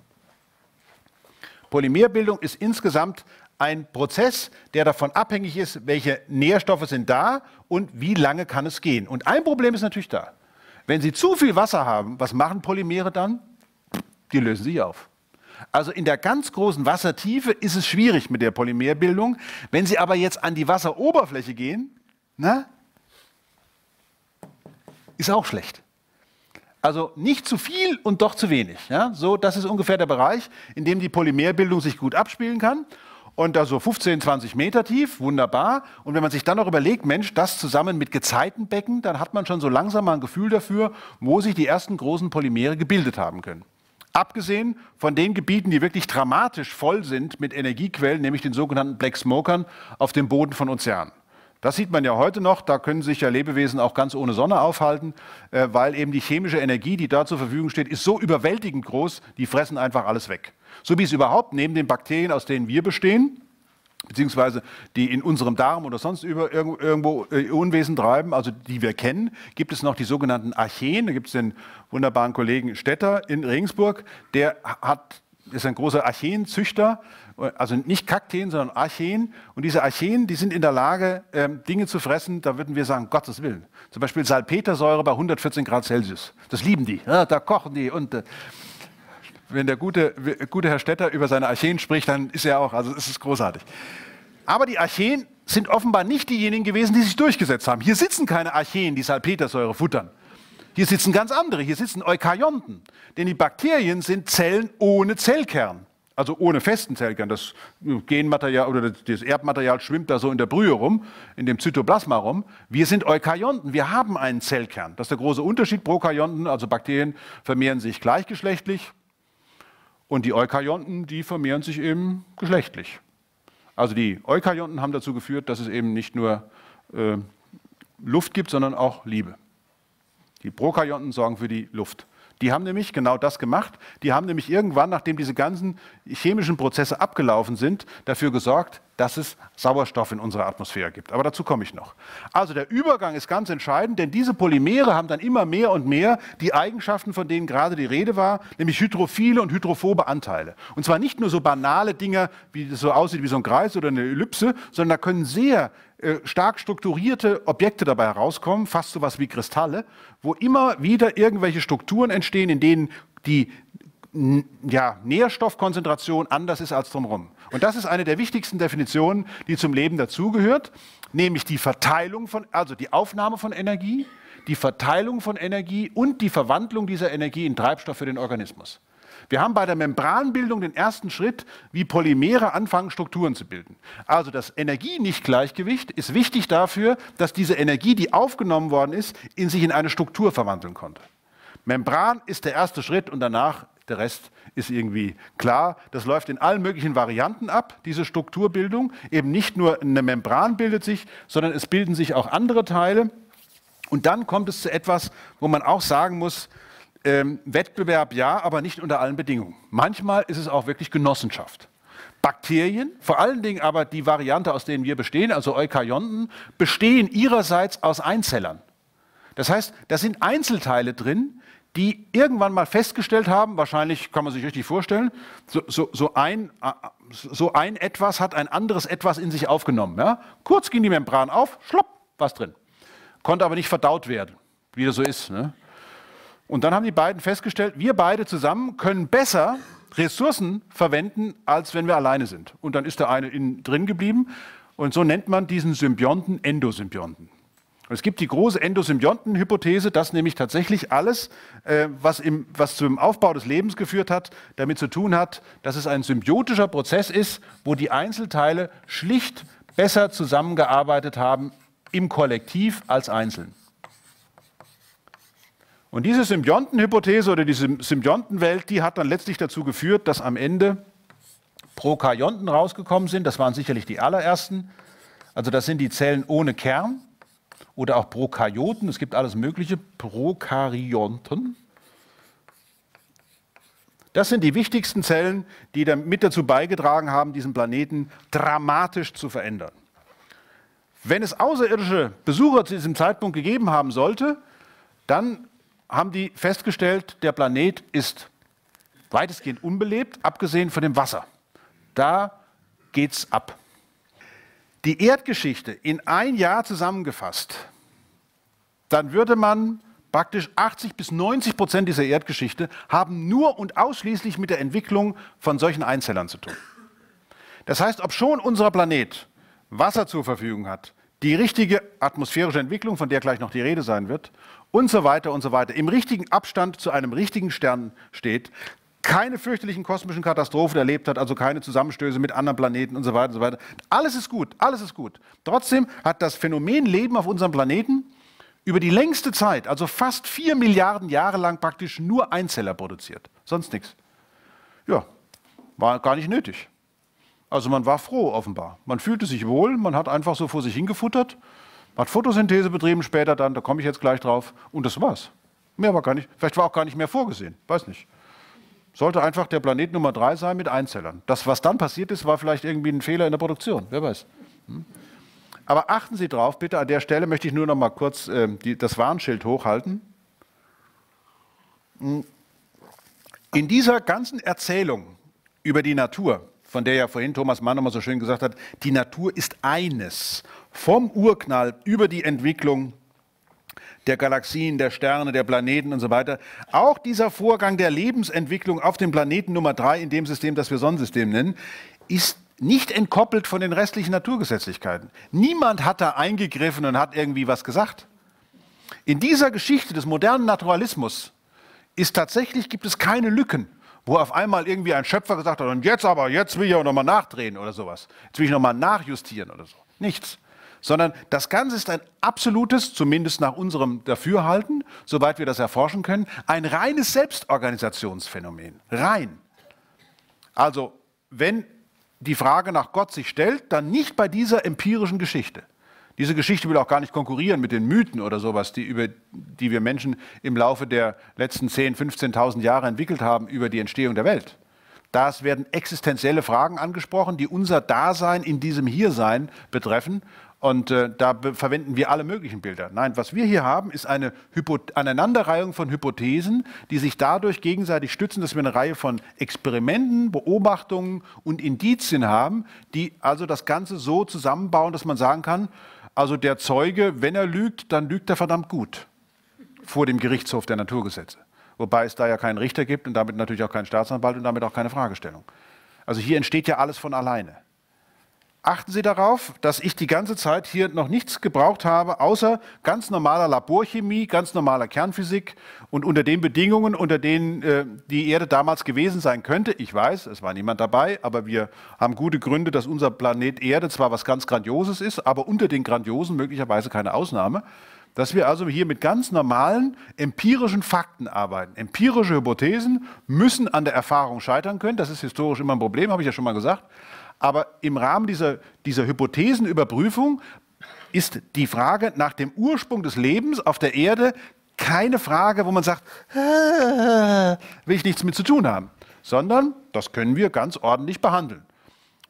Polymerbildung ist insgesamt ein Prozess, der davon abhängig ist, welche Nährstoffe sind da und wie lange kann es gehen. Und ein Problem ist natürlich da. Wenn Sie zu viel Wasser haben, was machen Polymere dann? Die lösen sich auf. Also in der ganz großen Wassertiefe ist es schwierig mit der Polymerbildung. Wenn Sie aber jetzt an die Wasseroberfläche gehen, na, ist auch schlecht. Also nicht zu viel und doch zu wenig. Ja? So, das ist ungefähr der Bereich, in dem die Polymerbildung sich gut abspielen kann. Und da so 15, 20 Meter tief, wunderbar. Und wenn man sich dann noch überlegt, Mensch, das zusammen mit Gezeitenbecken, dann hat man schon so langsam mal ein Gefühl dafür, wo sich die ersten großen Polymere gebildet haben können. Abgesehen von den Gebieten, die wirklich dramatisch voll sind mit Energiequellen, nämlich den sogenannten Black Smokern auf dem Boden von Ozeanen. Das sieht man ja heute noch, da können sich ja Lebewesen auch ganz ohne Sonne aufhalten, äh, weil eben die chemische Energie, die da zur Verfügung steht, ist so überwältigend groß, die fressen einfach alles weg. So wie es überhaupt neben den Bakterien, aus denen wir bestehen, beziehungsweise die in unserem Darm oder sonst über, irgendwo äh, Unwesen treiben, also die wir kennen, gibt es noch die sogenannten Archeen. Da gibt es den wunderbaren Kollegen Stetter in Regensburg, der hat, ist ein großer Archeenzüchter, also nicht Kakteen, sondern Archeen. Und diese Archeen, die sind in der Lage, ähm, Dinge zu fressen, da würden wir sagen, Gottes Willen. Zum Beispiel Salpetersäure bei 114 Grad Celsius. Das lieben die. Ja, da kochen die und äh, wenn der gute, gute Herr Stetter über seine Archeen spricht, dann ist er auch, also es ist großartig. Aber die Archeen sind offenbar nicht diejenigen gewesen, die sich durchgesetzt haben. Hier sitzen keine Archeen, die Salpetersäure futtern. Hier sitzen ganz andere, hier sitzen Eukarionten. Denn die Bakterien sind Zellen ohne Zellkern. Also ohne festen Zellkern. Das Genmaterial oder das Erbmaterial schwimmt da so in der Brühe rum, in dem Zytoplasma rum. Wir sind Eukarionten, wir haben einen Zellkern. Das ist der große Unterschied. Prokarionten, also Bakterien, vermehren sich gleichgeschlechtlich. Und die Eukarionten, die vermehren sich eben geschlechtlich. Also die Eukaryoten haben dazu geführt, dass es eben nicht nur äh, Luft gibt, sondern auch Liebe. Die Prokaryoten sorgen für die Luft. Die haben nämlich genau das gemacht. Die haben nämlich irgendwann, nachdem diese ganzen chemischen Prozesse abgelaufen sind, dafür gesorgt, dass es Sauerstoff in unserer Atmosphäre gibt. Aber dazu komme ich noch. Also der Übergang ist ganz entscheidend, denn diese Polymere haben dann immer mehr und mehr die Eigenschaften, von denen gerade die Rede war, nämlich hydrophile und hydrophobe Anteile. Und zwar nicht nur so banale Dinge, wie das so aussieht wie so ein Kreis oder eine Ellipse, sondern da können sehr äh, stark strukturierte Objekte dabei herauskommen, fast so was wie Kristalle, wo immer wieder irgendwelche Strukturen entstehen, in denen die ja, Nährstoffkonzentration anders ist als drumherum. Und das ist eine der wichtigsten Definitionen, die zum Leben dazugehört, nämlich die Verteilung von, also die Aufnahme von Energie, die Verteilung von Energie und die Verwandlung dieser Energie in Treibstoff für den Organismus. Wir haben bei der Membranbildung den ersten Schritt, wie Polymere anfangen, Strukturen zu bilden. Also das Energienichtgleichgewicht ist wichtig dafür, dass diese Energie, die aufgenommen worden ist, in sich in eine Struktur verwandeln konnte. Membran ist der erste Schritt und danach der Rest ist irgendwie klar. Das läuft in allen möglichen Varianten ab, diese Strukturbildung. Eben nicht nur eine Membran bildet sich, sondern es bilden sich auch andere Teile. Und dann kommt es zu etwas, wo man auch sagen muss, ähm, Wettbewerb ja, aber nicht unter allen Bedingungen. Manchmal ist es auch wirklich Genossenschaft. Bakterien, vor allen Dingen aber die Variante, aus denen wir bestehen, also Eukaryoten, bestehen ihrerseits aus Einzellern. Das heißt, da sind Einzelteile drin, die irgendwann mal festgestellt haben, wahrscheinlich kann man sich richtig vorstellen, so, so, so, ein, so ein etwas hat ein anderes etwas in sich aufgenommen. Ja? Kurz ging die Membran auf, schlopp, was drin. Konnte aber nicht verdaut werden, wie das so ist. Ne? Und dann haben die beiden festgestellt, wir beide zusammen können besser Ressourcen verwenden, als wenn wir alleine sind. Und dann ist der eine innen drin geblieben. Und so nennt man diesen Symbionten Endosymbionten. Es gibt die große Endosymbionten-Hypothese, dass nämlich tatsächlich alles, äh, was, im, was zum Aufbau des Lebens geführt hat, damit zu tun hat, dass es ein symbiotischer Prozess ist, wo die Einzelteile schlicht besser zusammengearbeitet haben im Kollektiv als einzeln. Und diese Symbiontenhypothese oder diese Symbiontenwelt, die hat dann letztlich dazu geführt, dass am Ende Prokaryonten rausgekommen sind. Das waren sicherlich die allerersten. Also das sind die Zellen ohne Kern oder auch Prokaryoten. Es gibt alles mögliche Prokaryonten. Das sind die wichtigsten Zellen, die mit dazu beigetragen haben, diesen Planeten dramatisch zu verändern. Wenn es außerirdische Besucher zu diesem Zeitpunkt gegeben haben sollte, dann haben die festgestellt, der Planet ist weitestgehend unbelebt, abgesehen von dem Wasser. Da geht's ab. Die Erdgeschichte in ein Jahr zusammengefasst, dann würde man praktisch 80 bis 90 Prozent dieser Erdgeschichte haben nur und ausschließlich mit der Entwicklung von solchen Einzellern zu tun. Das heißt, ob schon unser Planet Wasser zur Verfügung hat, die richtige atmosphärische Entwicklung, von der gleich noch die Rede sein wird, und so weiter und so weiter, im richtigen Abstand zu einem richtigen Stern steht, keine fürchterlichen kosmischen Katastrophen erlebt hat, also keine Zusammenstöße mit anderen Planeten und so weiter und so weiter. Alles ist gut, alles ist gut. Trotzdem hat das Phänomen Leben auf unserem Planeten über die längste Zeit, also fast vier Milliarden Jahre lang praktisch nur Einzeller produziert. Sonst nichts. Ja, war gar nicht nötig. Also man war froh offenbar. Man fühlte sich wohl, man hat einfach so vor sich hingefuttert hat Photosynthese betrieben später dann, da komme ich jetzt gleich drauf, und das war's. Mehr war gar nicht, vielleicht war auch gar nicht mehr vorgesehen, weiß nicht. Sollte einfach der Planet Nummer drei sein mit Einzellern. Das, was dann passiert ist, war vielleicht irgendwie ein Fehler in der Produktion, wer weiß. Hm? Aber achten Sie drauf, bitte, an der Stelle möchte ich nur noch mal kurz äh, die, das Warnschild hochhalten. Hm. In dieser ganzen Erzählung über die Natur, von der ja vorhin Thomas Mann nochmal so schön gesagt hat, die Natur ist eines vom Urknall über die Entwicklung der Galaxien, der Sterne, der Planeten und so weiter. Auch dieser Vorgang der Lebensentwicklung auf dem Planeten Nummer drei in dem System, das wir Sonnensystem nennen, ist nicht entkoppelt von den restlichen Naturgesetzlichkeiten. Niemand hat da eingegriffen und hat irgendwie was gesagt. In dieser Geschichte des modernen Naturalismus ist tatsächlich, gibt es keine Lücken, wo auf einmal irgendwie ein Schöpfer gesagt hat, und jetzt aber, jetzt will ich auch nochmal nachdrehen oder sowas. Jetzt will ich nochmal nachjustieren oder so. Nichts sondern das Ganze ist ein absolutes, zumindest nach unserem Dafürhalten, soweit wir das erforschen können, ein reines Selbstorganisationsphänomen. Rein. Also, wenn die Frage nach Gott sich stellt, dann nicht bei dieser empirischen Geschichte. Diese Geschichte will auch gar nicht konkurrieren mit den Mythen oder sowas, die, über, die wir Menschen im Laufe der letzten 10.000, 15.000 Jahre entwickelt haben über die Entstehung der Welt. Da werden existenzielle Fragen angesprochen, die unser Dasein in diesem Hiersein betreffen und äh, da verwenden wir alle möglichen Bilder. Nein, was wir hier haben, ist eine Hypo Aneinanderreihung von Hypothesen, die sich dadurch gegenseitig stützen, dass wir eine Reihe von Experimenten, Beobachtungen und Indizien haben, die also das Ganze so zusammenbauen, dass man sagen kann, also der Zeuge, wenn er lügt, dann lügt er verdammt gut vor dem Gerichtshof der Naturgesetze. Wobei es da ja keinen Richter gibt und damit natürlich auch keinen Staatsanwalt und damit auch keine Fragestellung. Also hier entsteht ja alles von alleine. Achten Sie darauf, dass ich die ganze Zeit hier noch nichts gebraucht habe, außer ganz normaler Laborchemie, ganz normaler Kernphysik und unter den Bedingungen, unter denen äh, die Erde damals gewesen sein könnte. Ich weiß, es war niemand dabei, aber wir haben gute Gründe, dass unser Planet Erde zwar was ganz Grandioses ist, aber unter den Grandiosen möglicherweise keine Ausnahme. Dass wir also hier mit ganz normalen empirischen Fakten arbeiten. Empirische Hypothesen müssen an der Erfahrung scheitern können. Das ist historisch immer ein Problem, habe ich ja schon mal gesagt. Aber im Rahmen dieser, dieser Hypothesenüberprüfung ist die Frage nach dem Ursprung des Lebens auf der Erde keine Frage, wo man sagt, will ich nichts mit zu tun haben, sondern das können wir ganz ordentlich behandeln.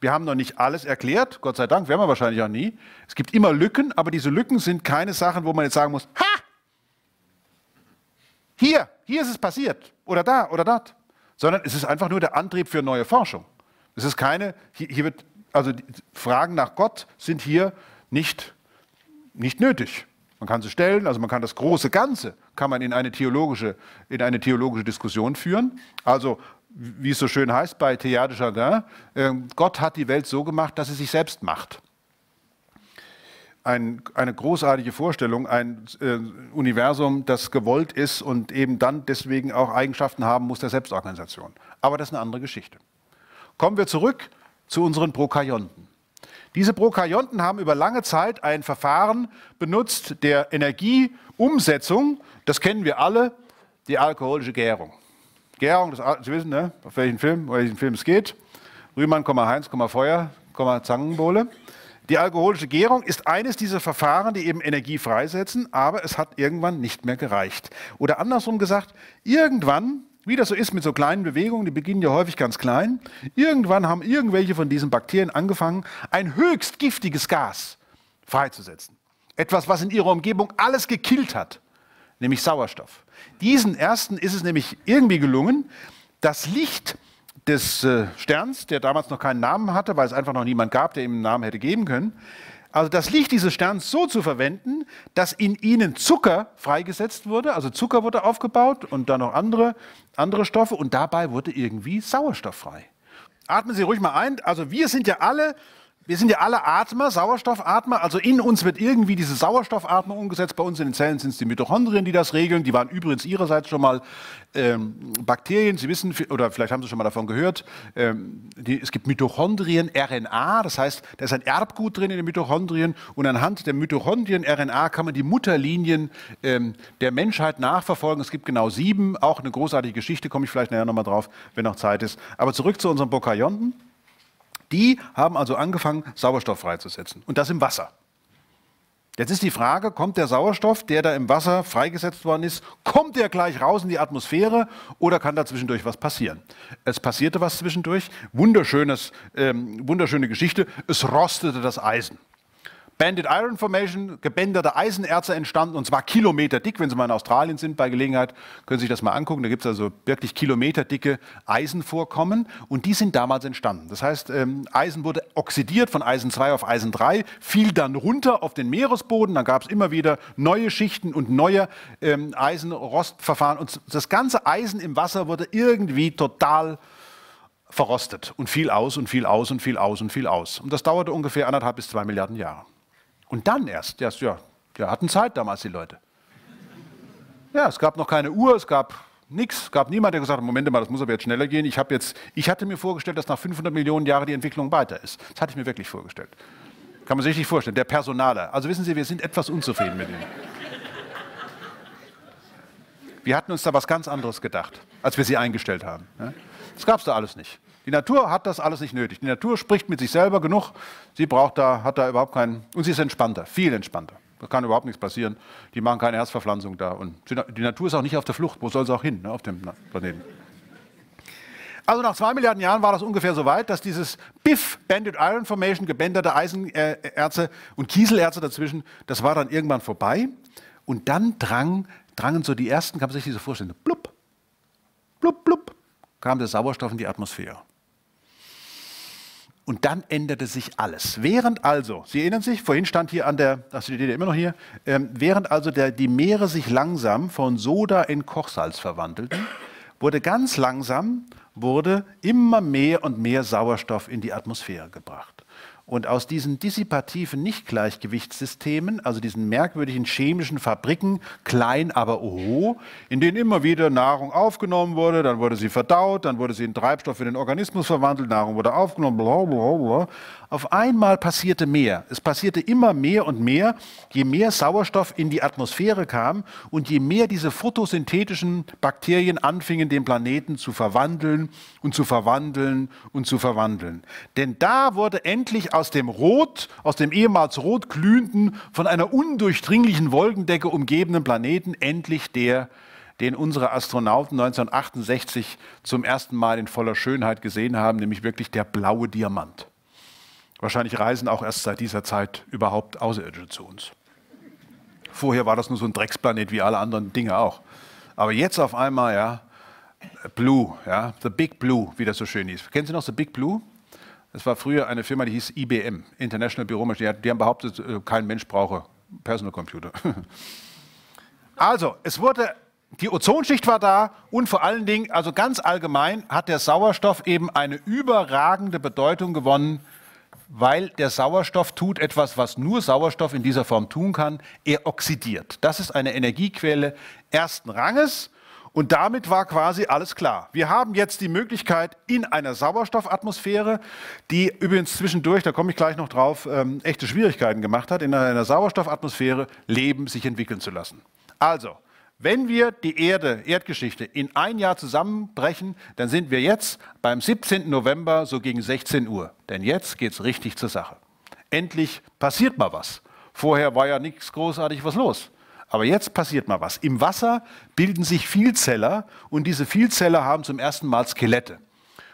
Wir haben noch nicht alles erklärt, Gott sei Dank, werden wir wahrscheinlich auch nie. Es gibt immer Lücken, aber diese Lücken sind keine Sachen, wo man jetzt sagen muss, ha! Hier, hier ist es passiert, oder da, oder dort, sondern es ist einfach nur der Antrieb für neue Forschung. Es ist keine, hier, wird, also Fragen nach Gott sind hier nicht, nicht nötig. Man kann sie stellen, also man kann das große Ganze, kann man in eine theologische, in eine theologische Diskussion führen. Also, wie es so schön heißt bei Théâtre Jardin, äh, Gott hat die Welt so gemacht, dass sie sich selbst macht. Ein, eine großartige Vorstellung, ein äh, Universum, das gewollt ist und eben dann deswegen auch Eigenschaften haben muss der Selbstorganisation. Aber das ist eine andere Geschichte. Kommen wir zurück zu unseren Prokaryonten. Diese Prokaryonten haben über lange Zeit ein Verfahren benutzt der Energieumsetzung. Das kennen wir alle, die alkoholische Gärung. Gärung, das, Sie wissen, ne, auf welchen Film, welchen Film es geht. Rühmann, Heinz, Feuer, Zangenbowle. Die alkoholische Gärung ist eines dieser Verfahren, die eben Energie freisetzen, aber es hat irgendwann nicht mehr gereicht. Oder andersrum gesagt, irgendwann wie das so ist mit so kleinen Bewegungen, die beginnen ja häufig ganz klein. Irgendwann haben irgendwelche von diesen Bakterien angefangen, ein höchst giftiges Gas freizusetzen. Etwas, was in ihrer Umgebung alles gekillt hat, nämlich Sauerstoff. Diesen ersten ist es nämlich irgendwie gelungen, das Licht des äh, Sterns, der damals noch keinen Namen hatte, weil es einfach noch niemand gab, der ihm einen Namen hätte geben können, also das Licht dieses Sterns so zu verwenden, dass in ihnen Zucker freigesetzt wurde, also Zucker wurde aufgebaut und dann noch andere, andere Stoffe und dabei wurde irgendwie Sauerstoff frei. Atmen Sie ruhig mal ein. Also wir sind ja alle wir sind ja alle Atmer, Sauerstoffatmer, also in uns wird irgendwie diese Sauerstoffatmung umgesetzt. Bei uns in den Zellen sind es die Mitochondrien, die das regeln. Die waren übrigens ihrerseits schon mal ähm, Bakterien. Sie wissen, oder vielleicht haben Sie schon mal davon gehört, ähm, die, es gibt Mitochondrien-RNA, das heißt, da ist ein Erbgut drin in den Mitochondrien und anhand der Mitochondrien-RNA kann man die Mutterlinien ähm, der Menschheit nachverfolgen. Es gibt genau sieben, auch eine großartige Geschichte, komme ich vielleicht nachher nochmal drauf, wenn noch Zeit ist. Aber zurück zu unseren Bokajonten. Die haben also angefangen, Sauerstoff freizusetzen. Und das im Wasser. Jetzt ist die Frage, kommt der Sauerstoff, der da im Wasser freigesetzt worden ist, kommt der gleich raus in die Atmosphäre oder kann da zwischendurch was passieren? Es passierte was zwischendurch, Wunderschönes, ähm, wunderschöne Geschichte, es rostete das Eisen. Banded Iron Formation, gebänderte Eisenerze entstanden und zwar Kilometer dick. Wenn Sie mal in Australien sind bei Gelegenheit, können Sie sich das mal angucken. Da gibt es also wirklich kilometerdicke Eisenvorkommen und die sind damals entstanden. Das heißt, ähm, Eisen wurde oxidiert von Eisen 2 auf Eisen 3, fiel dann runter auf den Meeresboden. Dann gab es immer wieder neue Schichten und neue ähm, Eisenrostverfahren und das ganze Eisen im Wasser wurde irgendwie total verrostet und fiel aus und fiel aus und fiel aus und fiel aus. Und das dauerte ungefähr anderthalb bis zwei Milliarden Jahre. Und dann erst, ja, ja, hatten Zeit damals die Leute. Ja, es gab noch keine Uhr, es gab nichts, es gab niemand, der gesagt hat, Moment mal, das muss aber jetzt schneller gehen. Ich, jetzt, ich hatte mir vorgestellt, dass nach 500 Millionen Jahren die Entwicklung weiter ist. Das hatte ich mir wirklich vorgestellt. Kann man sich nicht vorstellen. Der Personaler. Also wissen Sie, wir sind etwas unzufrieden mit ihm. Wir hatten uns da was ganz anderes gedacht, als wir sie eingestellt haben. Das gab es da alles nicht. Die Natur hat das alles nicht nötig. Die Natur spricht mit sich selber genug. Sie braucht da, hat da überhaupt keinen. Und sie ist entspannter, viel entspannter. Da kann überhaupt nichts passieren. Die machen keine Herzverpflanzung da. Und die Natur ist auch nicht auf der Flucht. Wo soll sie auch hin, ne, auf dem Planeten? Also nach zwei Milliarden Jahren war das ungefähr so weit, dass dieses BIF, Banded Iron Formation, gebänderte Eisenerze und Kieselerze dazwischen, das war dann irgendwann vorbei. Und dann drang, drangen so die ersten, kann man sich diese vorstellen, blub, blub, blub, kam der Sauerstoff in die Atmosphäre. Und dann änderte sich alles. Während also, Sie erinnern sich, vorhin stand hier an der, das steht immer noch hier, ähm, während also der, die Meere sich langsam von Soda in Kochsalz verwandelten, wurde ganz langsam, wurde immer mehr und mehr Sauerstoff in die Atmosphäre gebracht. Und aus diesen dissipativen Nichtgleichgewichtssystemen, also diesen merkwürdigen chemischen Fabriken, klein aber oho, in denen immer wieder Nahrung aufgenommen wurde, dann wurde sie verdaut, dann wurde sie in Treibstoff für den Organismus verwandelt, Nahrung wurde aufgenommen, bla bla bla. Auf einmal passierte mehr. Es passierte immer mehr und mehr, je mehr Sauerstoff in die Atmosphäre kam und je mehr diese photosynthetischen Bakterien anfingen, den Planeten zu verwandeln und zu verwandeln und zu verwandeln. Denn da wurde endlich aus dem Rot, aus dem ehemals rot glühenden, von einer undurchdringlichen Wolkendecke umgebenen Planeten endlich der, den unsere Astronauten 1968 zum ersten Mal in voller Schönheit gesehen haben, nämlich wirklich der blaue Diamant. Wahrscheinlich reisen auch erst seit dieser Zeit überhaupt Außerirdische zu uns. Vorher war das nur so ein Drecksplanet wie alle anderen Dinge auch. Aber jetzt auf einmal, ja, Blue, ja, The Big Blue, wie das so schön hieß. Kennen Sie noch The Big Blue? Das war früher eine Firma, die hieß IBM, International Bureau Machine. Die haben behauptet, äh, kein Mensch brauche Personal Computer. Also, es wurde, die Ozonschicht war da und vor allen Dingen, also ganz allgemein, hat der Sauerstoff eben eine überragende Bedeutung gewonnen, weil der Sauerstoff tut etwas, was nur Sauerstoff in dieser Form tun kann. Er oxidiert. Das ist eine Energiequelle ersten Ranges und damit war quasi alles klar. Wir haben jetzt die Möglichkeit, in einer Sauerstoffatmosphäre, die übrigens zwischendurch, da komme ich gleich noch drauf, ähm, echte Schwierigkeiten gemacht hat, in einer Sauerstoffatmosphäre Leben sich entwickeln zu lassen. Also, wenn wir die Erde, Erdgeschichte in ein Jahr zusammenbrechen, dann sind wir jetzt beim 17. November so gegen 16 Uhr. Denn jetzt geht es richtig zur Sache. Endlich passiert mal was. Vorher war ja nichts großartig was los. Aber jetzt passiert mal was. Im Wasser bilden sich Vielzeller und diese Vielzeller haben zum ersten Mal Skelette.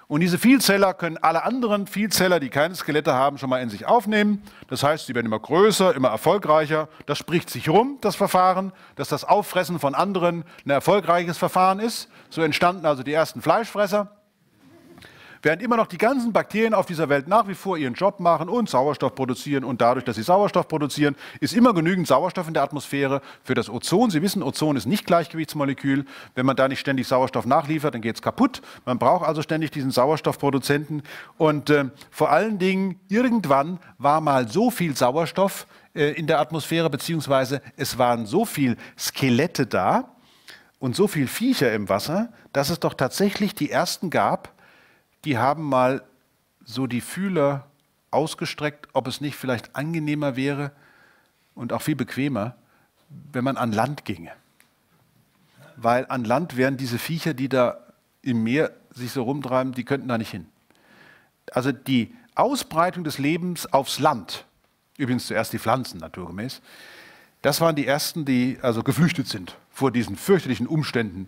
Und diese Vielzeller können alle anderen Vielzeller, die keine Skelette haben, schon mal in sich aufnehmen. Das heißt, sie werden immer größer, immer erfolgreicher. Das spricht sich rum, das Verfahren, dass das Auffressen von anderen ein erfolgreiches Verfahren ist. So entstanden also die ersten Fleischfresser während immer noch die ganzen Bakterien auf dieser Welt nach wie vor ihren Job machen und Sauerstoff produzieren. Und dadurch, dass sie Sauerstoff produzieren, ist immer genügend Sauerstoff in der Atmosphäre für das Ozon. Sie wissen, Ozon ist nicht Gleichgewichtsmolekül. Wenn man da nicht ständig Sauerstoff nachliefert, dann geht es kaputt. Man braucht also ständig diesen Sauerstoffproduzenten. Und äh, vor allen Dingen, irgendwann war mal so viel Sauerstoff äh, in der Atmosphäre, beziehungsweise es waren so viele Skelette da, und so viel Viecher im Wasser, dass es doch tatsächlich die ersten gab, die haben mal so die Fühler ausgestreckt, ob es nicht vielleicht angenehmer wäre und auch viel bequemer, wenn man an Land ginge. Weil an Land wären diese Viecher, die da im Meer sich so rumtreiben, die könnten da nicht hin. Also die Ausbreitung des Lebens aufs Land, übrigens zuerst die Pflanzen naturgemäß, das waren die ersten, die also geflüchtet sind vor diesen fürchterlichen Umständen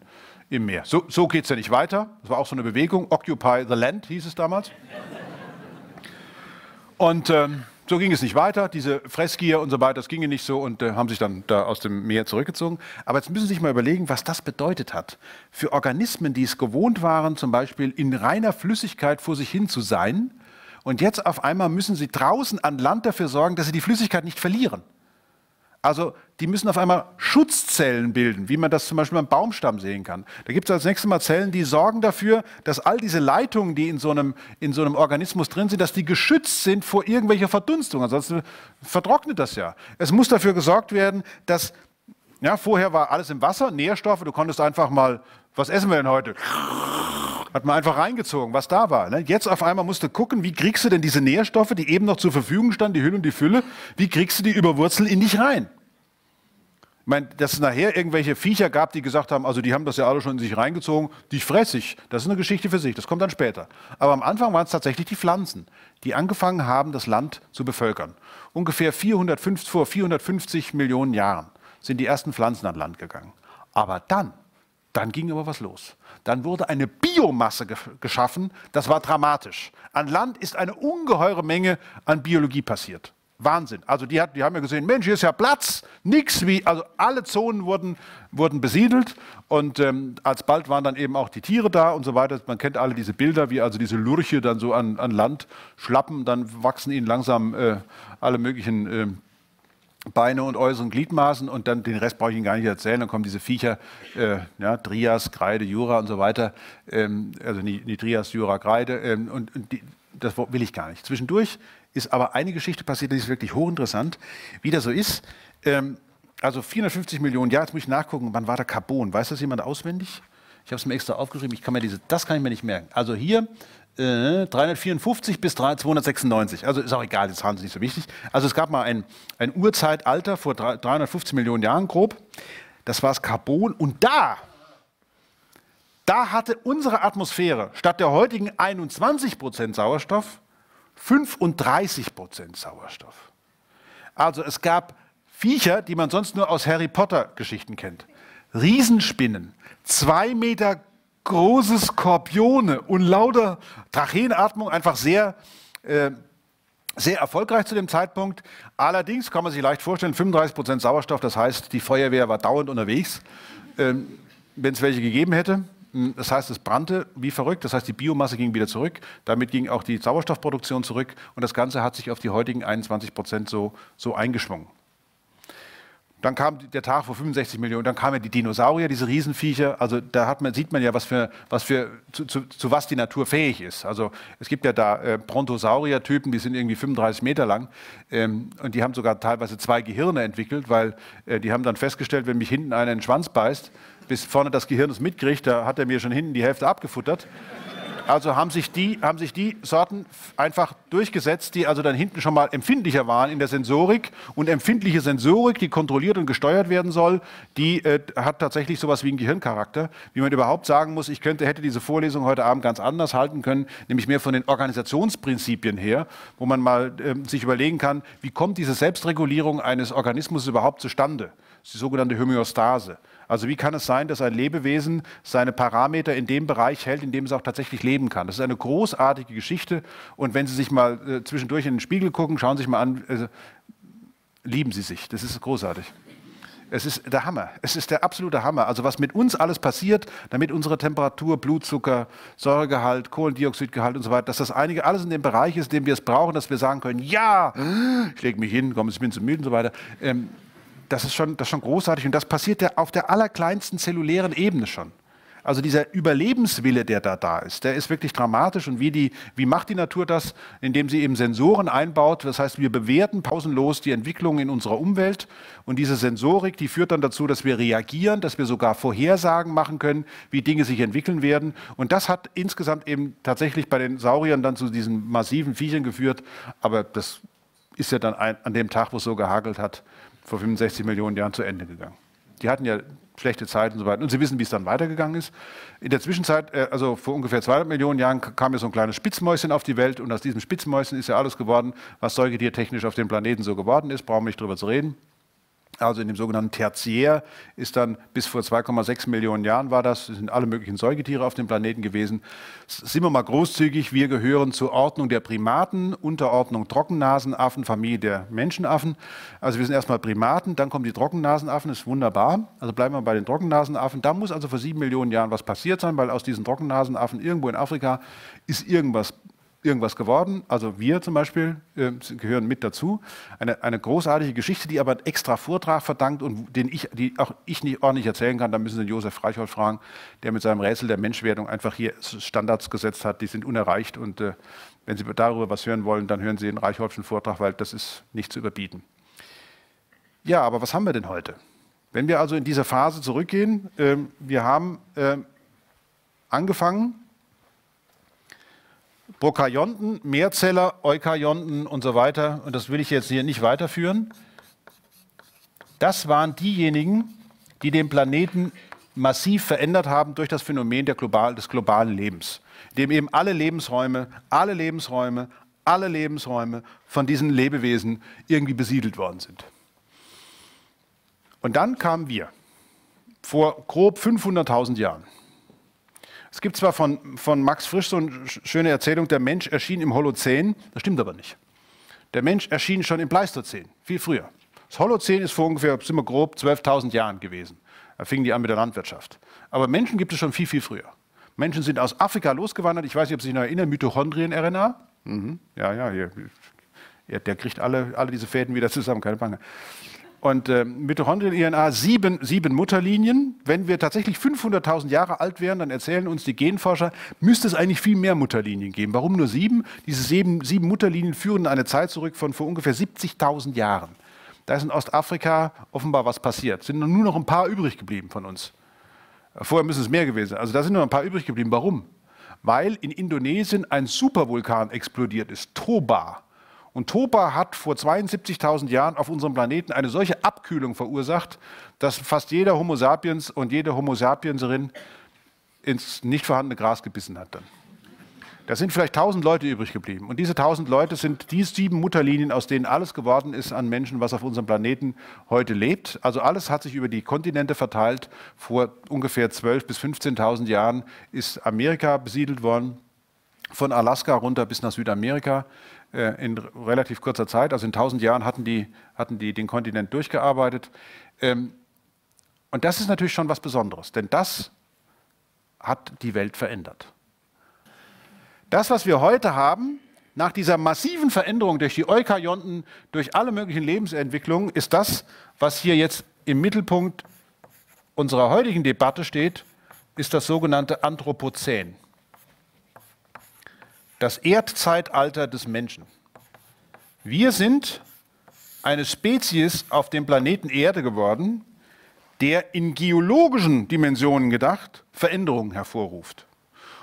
im Meer. So, so geht es ja nicht weiter. Das war auch so eine Bewegung. Occupy the Land hieß es damals. Und ähm, so ging es nicht weiter. Diese Fressgier und so weiter, das ginge nicht so und äh, haben sich dann da aus dem Meer zurückgezogen. Aber jetzt müssen Sie sich mal überlegen, was das bedeutet hat. Für Organismen, die es gewohnt waren, zum Beispiel in reiner Flüssigkeit vor sich hin zu sein. Und jetzt auf einmal müssen sie draußen an Land dafür sorgen, dass sie die Flüssigkeit nicht verlieren. Also die müssen auf einmal Schutzzellen bilden, wie man das zum Beispiel beim Baumstamm sehen kann. Da gibt es als nächstes Mal Zellen, die sorgen dafür, dass all diese Leitungen, die in so, einem, in so einem Organismus drin sind, dass die geschützt sind vor irgendwelcher Verdunstung. Ansonsten vertrocknet das ja. Es muss dafür gesorgt werden, dass, ja, vorher war alles im Wasser, Nährstoffe, du konntest einfach mal, was essen wir denn heute? Hat man einfach reingezogen, was da war. Ne? Jetzt auf einmal musst du gucken, wie kriegst du denn diese Nährstoffe, die eben noch zur Verfügung standen, die Hülle und die Fülle, wie kriegst du die über Wurzel in dich rein? Ich meine, dass es nachher irgendwelche Viecher gab, die gesagt haben, also die haben das ja alle schon in sich reingezogen, die fresse ich. Das ist eine Geschichte für sich, das kommt dann später. Aber am Anfang waren es tatsächlich die Pflanzen, die angefangen haben, das Land zu bevölkern. Ungefähr 450, vor 450 Millionen Jahren sind die ersten Pflanzen an Land gegangen. Aber dann, dann ging aber was los dann wurde eine Biomasse geschaffen, das war dramatisch. An Land ist eine ungeheure Menge an Biologie passiert. Wahnsinn. Also die, hat, die haben ja gesehen, Mensch, hier ist ja Platz, nichts wie, also alle Zonen wurden, wurden besiedelt und ähm, alsbald waren dann eben auch die Tiere da und so weiter. Man kennt alle diese Bilder, wie also diese Lurche dann so an, an Land schlappen, dann wachsen ihnen langsam äh, alle möglichen äh, Beine und äußeren Gliedmaßen und dann den Rest brauche ich Ihnen gar nicht erzählen. Dann kommen diese Viecher, äh, ja, Trias, Kreide, Jura und so weiter, ähm, also nicht, Trias, Jura, Kreide ähm, und, und die, das will ich gar nicht. Zwischendurch ist aber eine Geschichte passiert, die ist wirklich hochinteressant, wie das so ist. Ähm, also 450 Millionen Jahre, jetzt muss ich nachgucken, wann war der Carbon? Weiß das jemand auswendig? Ich habe es mir extra aufgeschrieben, ich kann mir diese, das kann ich mir nicht merken. Also hier 354 äh, bis 296. Also ist auch egal, das haben Sie nicht so wichtig. Also es gab mal ein, ein Urzeitalter vor 350 Millionen Jahren grob. Das war das Carbon. Und da, da hatte unsere Atmosphäre statt der heutigen 21 Prozent Sauerstoff 35 Prozent Sauerstoff. Also es gab Viecher, die man sonst nur aus Harry Potter Geschichten kennt. Riesenspinnen, zwei Meter große Skorpione und lauter Tracheenatmung, einfach sehr, äh, sehr erfolgreich zu dem Zeitpunkt. Allerdings kann man sich leicht vorstellen, 35 Prozent Sauerstoff, das heißt, die Feuerwehr war dauernd unterwegs, äh, wenn es welche gegeben hätte. Hm, das heißt, es brannte wie verrückt, das heißt, die Biomasse ging wieder zurück, damit ging auch die Sauerstoffproduktion zurück und das Ganze hat sich auf die heutigen 21 Prozent so, so eingeschwungen. Dann kam der Tag vor 65 Millionen, dann kamen ja die Dinosaurier, diese Riesenviecher. Also da man, sieht man ja, was für, was für, zu, zu, zu was die Natur fähig ist. Also es gibt ja da äh, Brontosaurier-Typen, die sind irgendwie 35 Meter lang ähm, und die haben sogar teilweise zwei Gehirne entwickelt, weil äh, die haben dann festgestellt, wenn mich hinten einer in den Schwanz beißt, bis vorne das Gehirn es mitkriegt, da hat er mir schon hinten die Hälfte abgefuttert. Also haben sich, die, haben sich die Sorten einfach durchgesetzt, die also dann hinten schon mal empfindlicher waren in der Sensorik. Und empfindliche Sensorik, die kontrolliert und gesteuert werden soll, die äh, hat tatsächlich sowas wie einen Gehirncharakter. Wie man überhaupt sagen muss, ich könnte, hätte diese Vorlesung heute Abend ganz anders halten können, nämlich mehr von den Organisationsprinzipien her, wo man mal äh, sich überlegen kann, wie kommt diese Selbstregulierung eines Organismus überhaupt zustande? Das ist die sogenannte Homöostase. Also wie kann es sein, dass ein Lebewesen seine Parameter in dem Bereich hält, in dem es auch tatsächlich leben kann? Das ist eine großartige Geschichte. Und wenn Sie sich mal äh, zwischendurch in den Spiegel gucken, schauen Sie sich mal an, äh, lieben Sie sich. Das ist großartig. Es ist der Hammer. Es ist der absolute Hammer. Also was mit uns alles passiert, damit unsere Temperatur, Blutzucker, Säuregehalt, Kohlendioxidgehalt und so weiter, dass das einige alles in dem Bereich ist, in dem wir es brauchen, dass wir sagen können, ja, ich lege mich hin, komm, ich bin zu müde und so weiter. Ähm, das ist, schon, das ist schon großartig und das passiert ja auf der allerkleinsten zellulären Ebene schon. Also dieser Überlebenswille, der da da ist, der ist wirklich dramatisch. Und wie, die, wie macht die Natur das? Indem sie eben Sensoren einbaut. Das heißt, wir bewerten pausenlos die Entwicklung in unserer Umwelt. Und diese Sensorik, die führt dann dazu, dass wir reagieren, dass wir sogar Vorhersagen machen können, wie Dinge sich entwickeln werden. Und das hat insgesamt eben tatsächlich bei den Sauriern dann zu diesen massiven Viechern geführt. Aber das ist ja dann ein, an dem Tag, wo es so gehagelt hat, vor 65 Millionen Jahren zu Ende gegangen. Die hatten ja schlechte Zeit und so weiter. Und Sie wissen, wie es dann weitergegangen ist. In der Zwischenzeit, äh, also vor ungefähr 200 Millionen Jahren, kam ja so ein kleines Spitzmäuschen auf die Welt. Und aus diesem Spitzmäuschen ist ja alles geworden, was säugetiertechnisch auf dem Planeten so geworden ist. Brauchen wir nicht drüber zu reden. Also in dem sogenannten Tertiär, ist dann bis vor 2,6 Millionen Jahren war das, sind alle möglichen Säugetiere auf dem Planeten gewesen. Sind wir mal großzügig, wir gehören zur Ordnung der Primaten, Unterordnung Trockennasenaffen, Familie der Menschenaffen. Also wir sind erstmal Primaten, dann kommen die Trockennasenaffen, ist wunderbar. Also bleiben wir bei den Trockennasenaffen. Da muss also vor sieben Millionen Jahren was passiert sein, weil aus diesen Trockennasenaffen irgendwo in Afrika ist irgendwas irgendwas geworden. Also wir zum Beispiel äh, gehören mit dazu. Eine, eine großartige Geschichte, die aber einen extra Vortrag verdankt und den ich, die auch ich nicht ordentlich erzählen kann. Da müssen Sie Josef Reichhold fragen, der mit seinem Rätsel der Menschwerdung einfach hier Standards gesetzt hat. Die sind unerreicht und äh, wenn Sie darüber was hören wollen, dann hören Sie den Reichholdschen Vortrag, weil das ist nicht zu überbieten. Ja, aber was haben wir denn heute? Wenn wir also in diese Phase zurückgehen, äh, wir haben äh, angefangen Prokaryonten, Mehrzeller, Eukaryonten und so weiter, und das will ich jetzt hier nicht weiterführen, das waren diejenigen, die den Planeten massiv verändert haben durch das Phänomen global, des globalen Lebens, dem eben alle Lebensräume, alle Lebensräume, alle Lebensräume von diesen Lebewesen irgendwie besiedelt worden sind. Und dann kamen wir vor grob 500.000 Jahren. Es gibt zwar von, von Max Frisch so eine schöne Erzählung, der Mensch erschien im Holozän, das stimmt aber nicht. Der Mensch erschien schon im Pleistozän, viel früher. Das Holozän ist vor ungefähr, sind wir grob, 12.000 Jahren gewesen. Da fingen die an mit der Landwirtschaft. Aber Menschen gibt es schon viel, viel früher. Menschen sind aus Afrika losgewandert. Ich weiß nicht, ob Sie sich noch erinnern, Mitochondrien-RNA. Mhm. Ja, ja, hier. Ja, der kriegt alle, alle diese Fäden wieder zusammen, keine Bange. Und äh, Mitochondrien-RNA, sieben, sieben Mutterlinien. Wenn wir tatsächlich 500.000 Jahre alt wären, dann erzählen uns die Genforscher, müsste es eigentlich viel mehr Mutterlinien geben. Warum nur sieben? Diese sieben, sieben Mutterlinien führen in eine Zeit zurück von vor ungefähr 70.000 Jahren. Da ist in Ostafrika offenbar was passiert. Sind nur noch ein paar übrig geblieben von uns. Vorher müssen es mehr gewesen sein. Also da sind nur ein paar übrig geblieben. Warum? Weil in Indonesien ein Supervulkan explodiert ist, Toba. Und Topa hat vor 72.000 Jahren auf unserem Planeten eine solche Abkühlung verursacht, dass fast jeder Homo sapiens und jede Homo sapienserin ins nicht vorhandene Gras gebissen hat dann. Da sind vielleicht 1000 Leute übrig geblieben. Und diese 1000 Leute sind die sieben Mutterlinien, aus denen alles geworden ist an Menschen, was auf unserem Planeten heute lebt. Also alles hat sich über die Kontinente verteilt. Vor ungefähr 12.000 bis 15.000 Jahren ist Amerika besiedelt worden, von Alaska runter bis nach Südamerika. Äh, in relativ kurzer Zeit, also in 1000 Jahren hatten die, hatten die den Kontinent durchgearbeitet. Ähm, und das ist natürlich schon was Besonderes, denn das hat die Welt verändert. Das, was wir heute haben, nach dieser massiven Veränderung durch die Eukaryonten, durch alle möglichen Lebensentwicklungen, ist das, was hier jetzt im Mittelpunkt unserer heutigen Debatte steht, ist das sogenannte Anthropozän das Erdzeitalter des Menschen. Wir sind eine Spezies auf dem Planeten Erde geworden, der in geologischen Dimensionen gedacht Veränderungen hervorruft.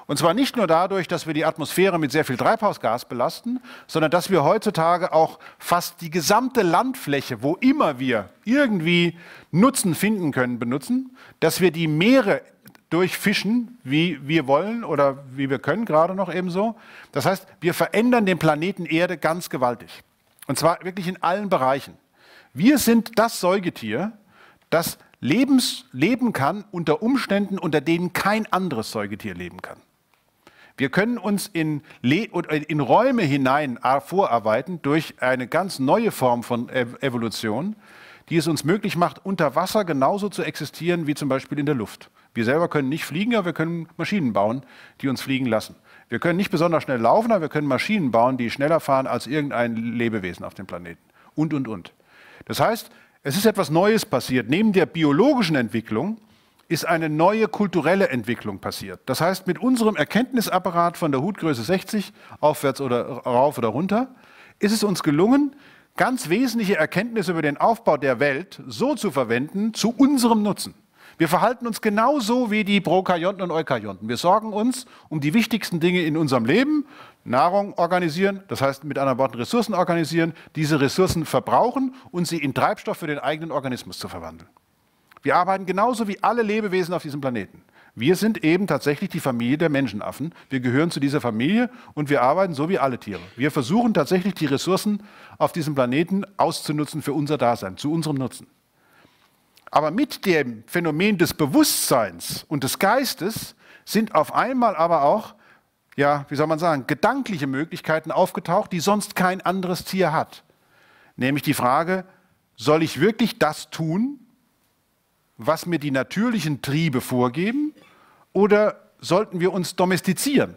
Und zwar nicht nur dadurch, dass wir die Atmosphäre mit sehr viel Treibhausgas belasten, sondern dass wir heutzutage auch fast die gesamte Landfläche, wo immer wir irgendwie Nutzen finden können, benutzen, dass wir die Meere durchfischen, wie wir wollen oder wie wir können, gerade noch ebenso. Das heißt, wir verändern den Planeten Erde ganz gewaltig. Und zwar wirklich in allen Bereichen. Wir sind das Säugetier, das Lebens, leben kann unter Umständen, unter denen kein anderes Säugetier leben kann. Wir können uns in, in Räume hinein vorarbeiten durch eine ganz neue Form von Evolution, die es uns möglich macht, unter Wasser genauso zu existieren wie zum Beispiel in der Luft. Wir selber können nicht fliegen, aber wir können Maschinen bauen, die uns fliegen lassen. Wir können nicht besonders schnell laufen, aber wir können Maschinen bauen, die schneller fahren als irgendein Lebewesen auf dem Planeten. Und, und, und. Das heißt, es ist etwas Neues passiert. Neben der biologischen Entwicklung ist eine neue kulturelle Entwicklung passiert. Das heißt, mit unserem Erkenntnisapparat von der Hutgröße 60 aufwärts oder rauf oder runter ist es uns gelungen, ganz wesentliche Erkenntnisse über den Aufbau der Welt so zu verwenden zu unserem Nutzen. Wir verhalten uns genauso wie die Prokaryonten und Eukaryonten. Wir sorgen uns um die wichtigsten Dinge in unserem Leben, Nahrung organisieren, das heißt mit anderen Worten Ressourcen organisieren, diese Ressourcen verbrauchen und sie in Treibstoff für den eigenen Organismus zu verwandeln. Wir arbeiten genauso wie alle Lebewesen auf diesem Planeten. Wir sind eben tatsächlich die Familie der Menschenaffen. Wir gehören zu dieser Familie und wir arbeiten so wie alle Tiere. Wir versuchen tatsächlich die Ressourcen auf diesem Planeten auszunutzen für unser Dasein, zu unserem Nutzen. Aber mit dem Phänomen des Bewusstseins und des Geistes sind auf einmal aber auch, ja, wie soll man sagen, gedankliche Möglichkeiten aufgetaucht, die sonst kein anderes Tier hat. Nämlich die Frage, soll ich wirklich das tun, was mir die natürlichen Triebe vorgeben, oder sollten wir uns domestizieren?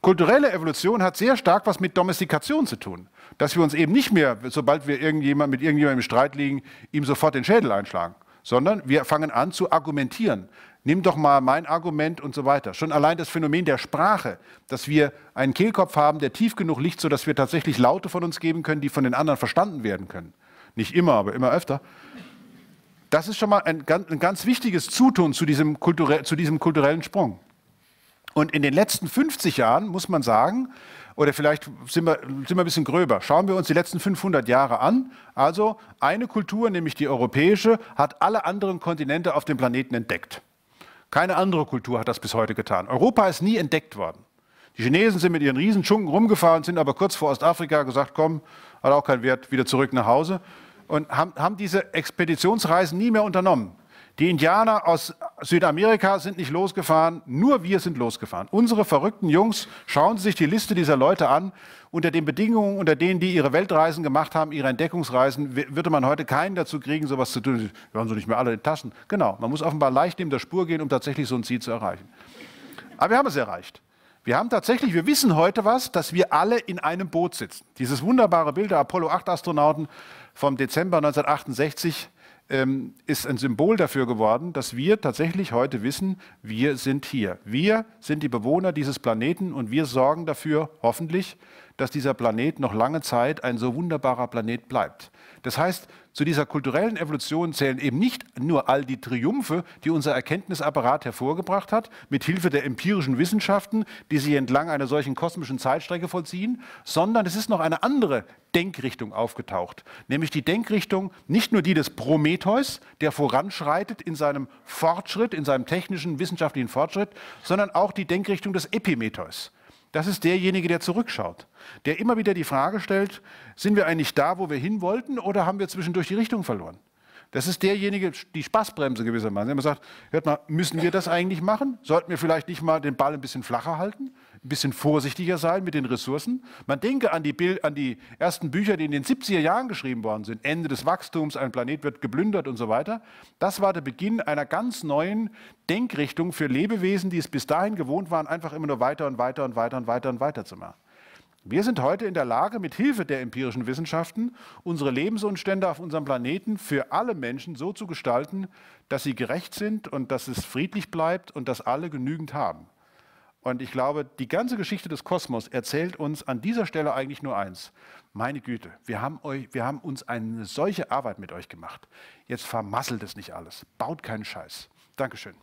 Kulturelle Evolution hat sehr stark was mit Domestikation zu tun. Dass wir uns eben nicht mehr, sobald wir irgendjemand, mit irgendjemandem im Streit liegen, ihm sofort den Schädel einschlagen, sondern wir fangen an zu argumentieren. Nimm doch mal mein Argument und so weiter. Schon allein das Phänomen der Sprache, dass wir einen Kehlkopf haben, der tief genug liegt, sodass wir tatsächlich Laute von uns geben können, die von den anderen verstanden werden können. Nicht immer, aber immer öfter. Das ist schon mal ein, ein ganz wichtiges Zutun zu diesem, zu diesem kulturellen Sprung. Und in den letzten 50 Jahren muss man sagen, oder vielleicht sind wir, sind wir ein bisschen gröber, schauen wir uns die letzten 500 Jahre an. Also eine Kultur, nämlich die europäische, hat alle anderen Kontinente auf dem Planeten entdeckt. Keine andere Kultur hat das bis heute getan. Europa ist nie entdeckt worden. Die Chinesen sind mit ihren Riesentschunken rumgefahren, sind aber kurz vor Ostafrika gesagt, komm, hat auch keinen Wert, wieder zurück nach Hause und haben, haben diese Expeditionsreisen nie mehr unternommen. Die Indianer aus Südamerika sind nicht losgefahren, nur wir sind losgefahren. Unsere verrückten Jungs, schauen Sie sich die Liste dieser Leute an. Unter den Bedingungen, unter denen die ihre Weltreisen gemacht haben, ihre Entdeckungsreisen, würde man heute keinen dazu kriegen, sowas zu tun. Wir haben so nicht mehr alle in Taschen. Genau, man muss offenbar leicht neben der Spur gehen, um tatsächlich so ein Ziel zu erreichen. Aber wir haben es erreicht. Wir haben tatsächlich, wir wissen heute was, dass wir alle in einem Boot sitzen. Dieses wunderbare Bild der Apollo 8 Astronauten vom Dezember 1968 ähm, ist ein Symbol dafür geworden, dass wir tatsächlich heute wissen, wir sind hier. Wir sind die Bewohner dieses Planeten und wir sorgen dafür, hoffentlich, dass dieser Planet noch lange Zeit ein so wunderbarer Planet bleibt. Das heißt, zu dieser kulturellen Evolution zählen eben nicht nur all die Triumphe, die unser Erkenntnisapparat hervorgebracht hat, mit Hilfe der empirischen Wissenschaften, die sich entlang einer solchen kosmischen Zeitstrecke vollziehen, sondern es ist noch eine andere Denkrichtung aufgetaucht, nämlich die Denkrichtung nicht nur die des Prometheus, der voranschreitet in seinem Fortschritt, in seinem technischen, wissenschaftlichen Fortschritt, sondern auch die Denkrichtung des Epimetheus. Das ist derjenige, der zurückschaut, der immer wieder die Frage stellt, sind wir eigentlich da, wo wir hin wollten, oder haben wir zwischendurch die Richtung verloren? Das ist derjenige, die Spaßbremse gewissermaßen, der immer sagt, hört mal, müssen wir das eigentlich machen? Sollten wir vielleicht nicht mal den Ball ein bisschen flacher halten? ein bisschen vorsichtiger sein mit den Ressourcen. Man denke an die, Bild, an die ersten Bücher, die in den 70er Jahren geschrieben worden sind. Ende des Wachstums, ein Planet wird geplündert und so weiter. Das war der Beginn einer ganz neuen Denkrichtung für Lebewesen, die es bis dahin gewohnt waren, einfach immer nur weiter und weiter und weiter und weiter und weiter zu machen. Wir sind heute in der Lage, mit Hilfe der empirischen Wissenschaften unsere Lebensumstände auf unserem Planeten für alle Menschen so zu gestalten, dass sie gerecht sind und dass es friedlich bleibt und dass alle genügend haben. Und ich glaube, die ganze Geschichte des Kosmos erzählt uns an dieser Stelle eigentlich nur eins. Meine Güte, wir haben, euch, wir haben uns eine solche Arbeit mit euch gemacht. Jetzt vermasselt es nicht alles. Baut keinen Scheiß. Dankeschön.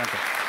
Danke.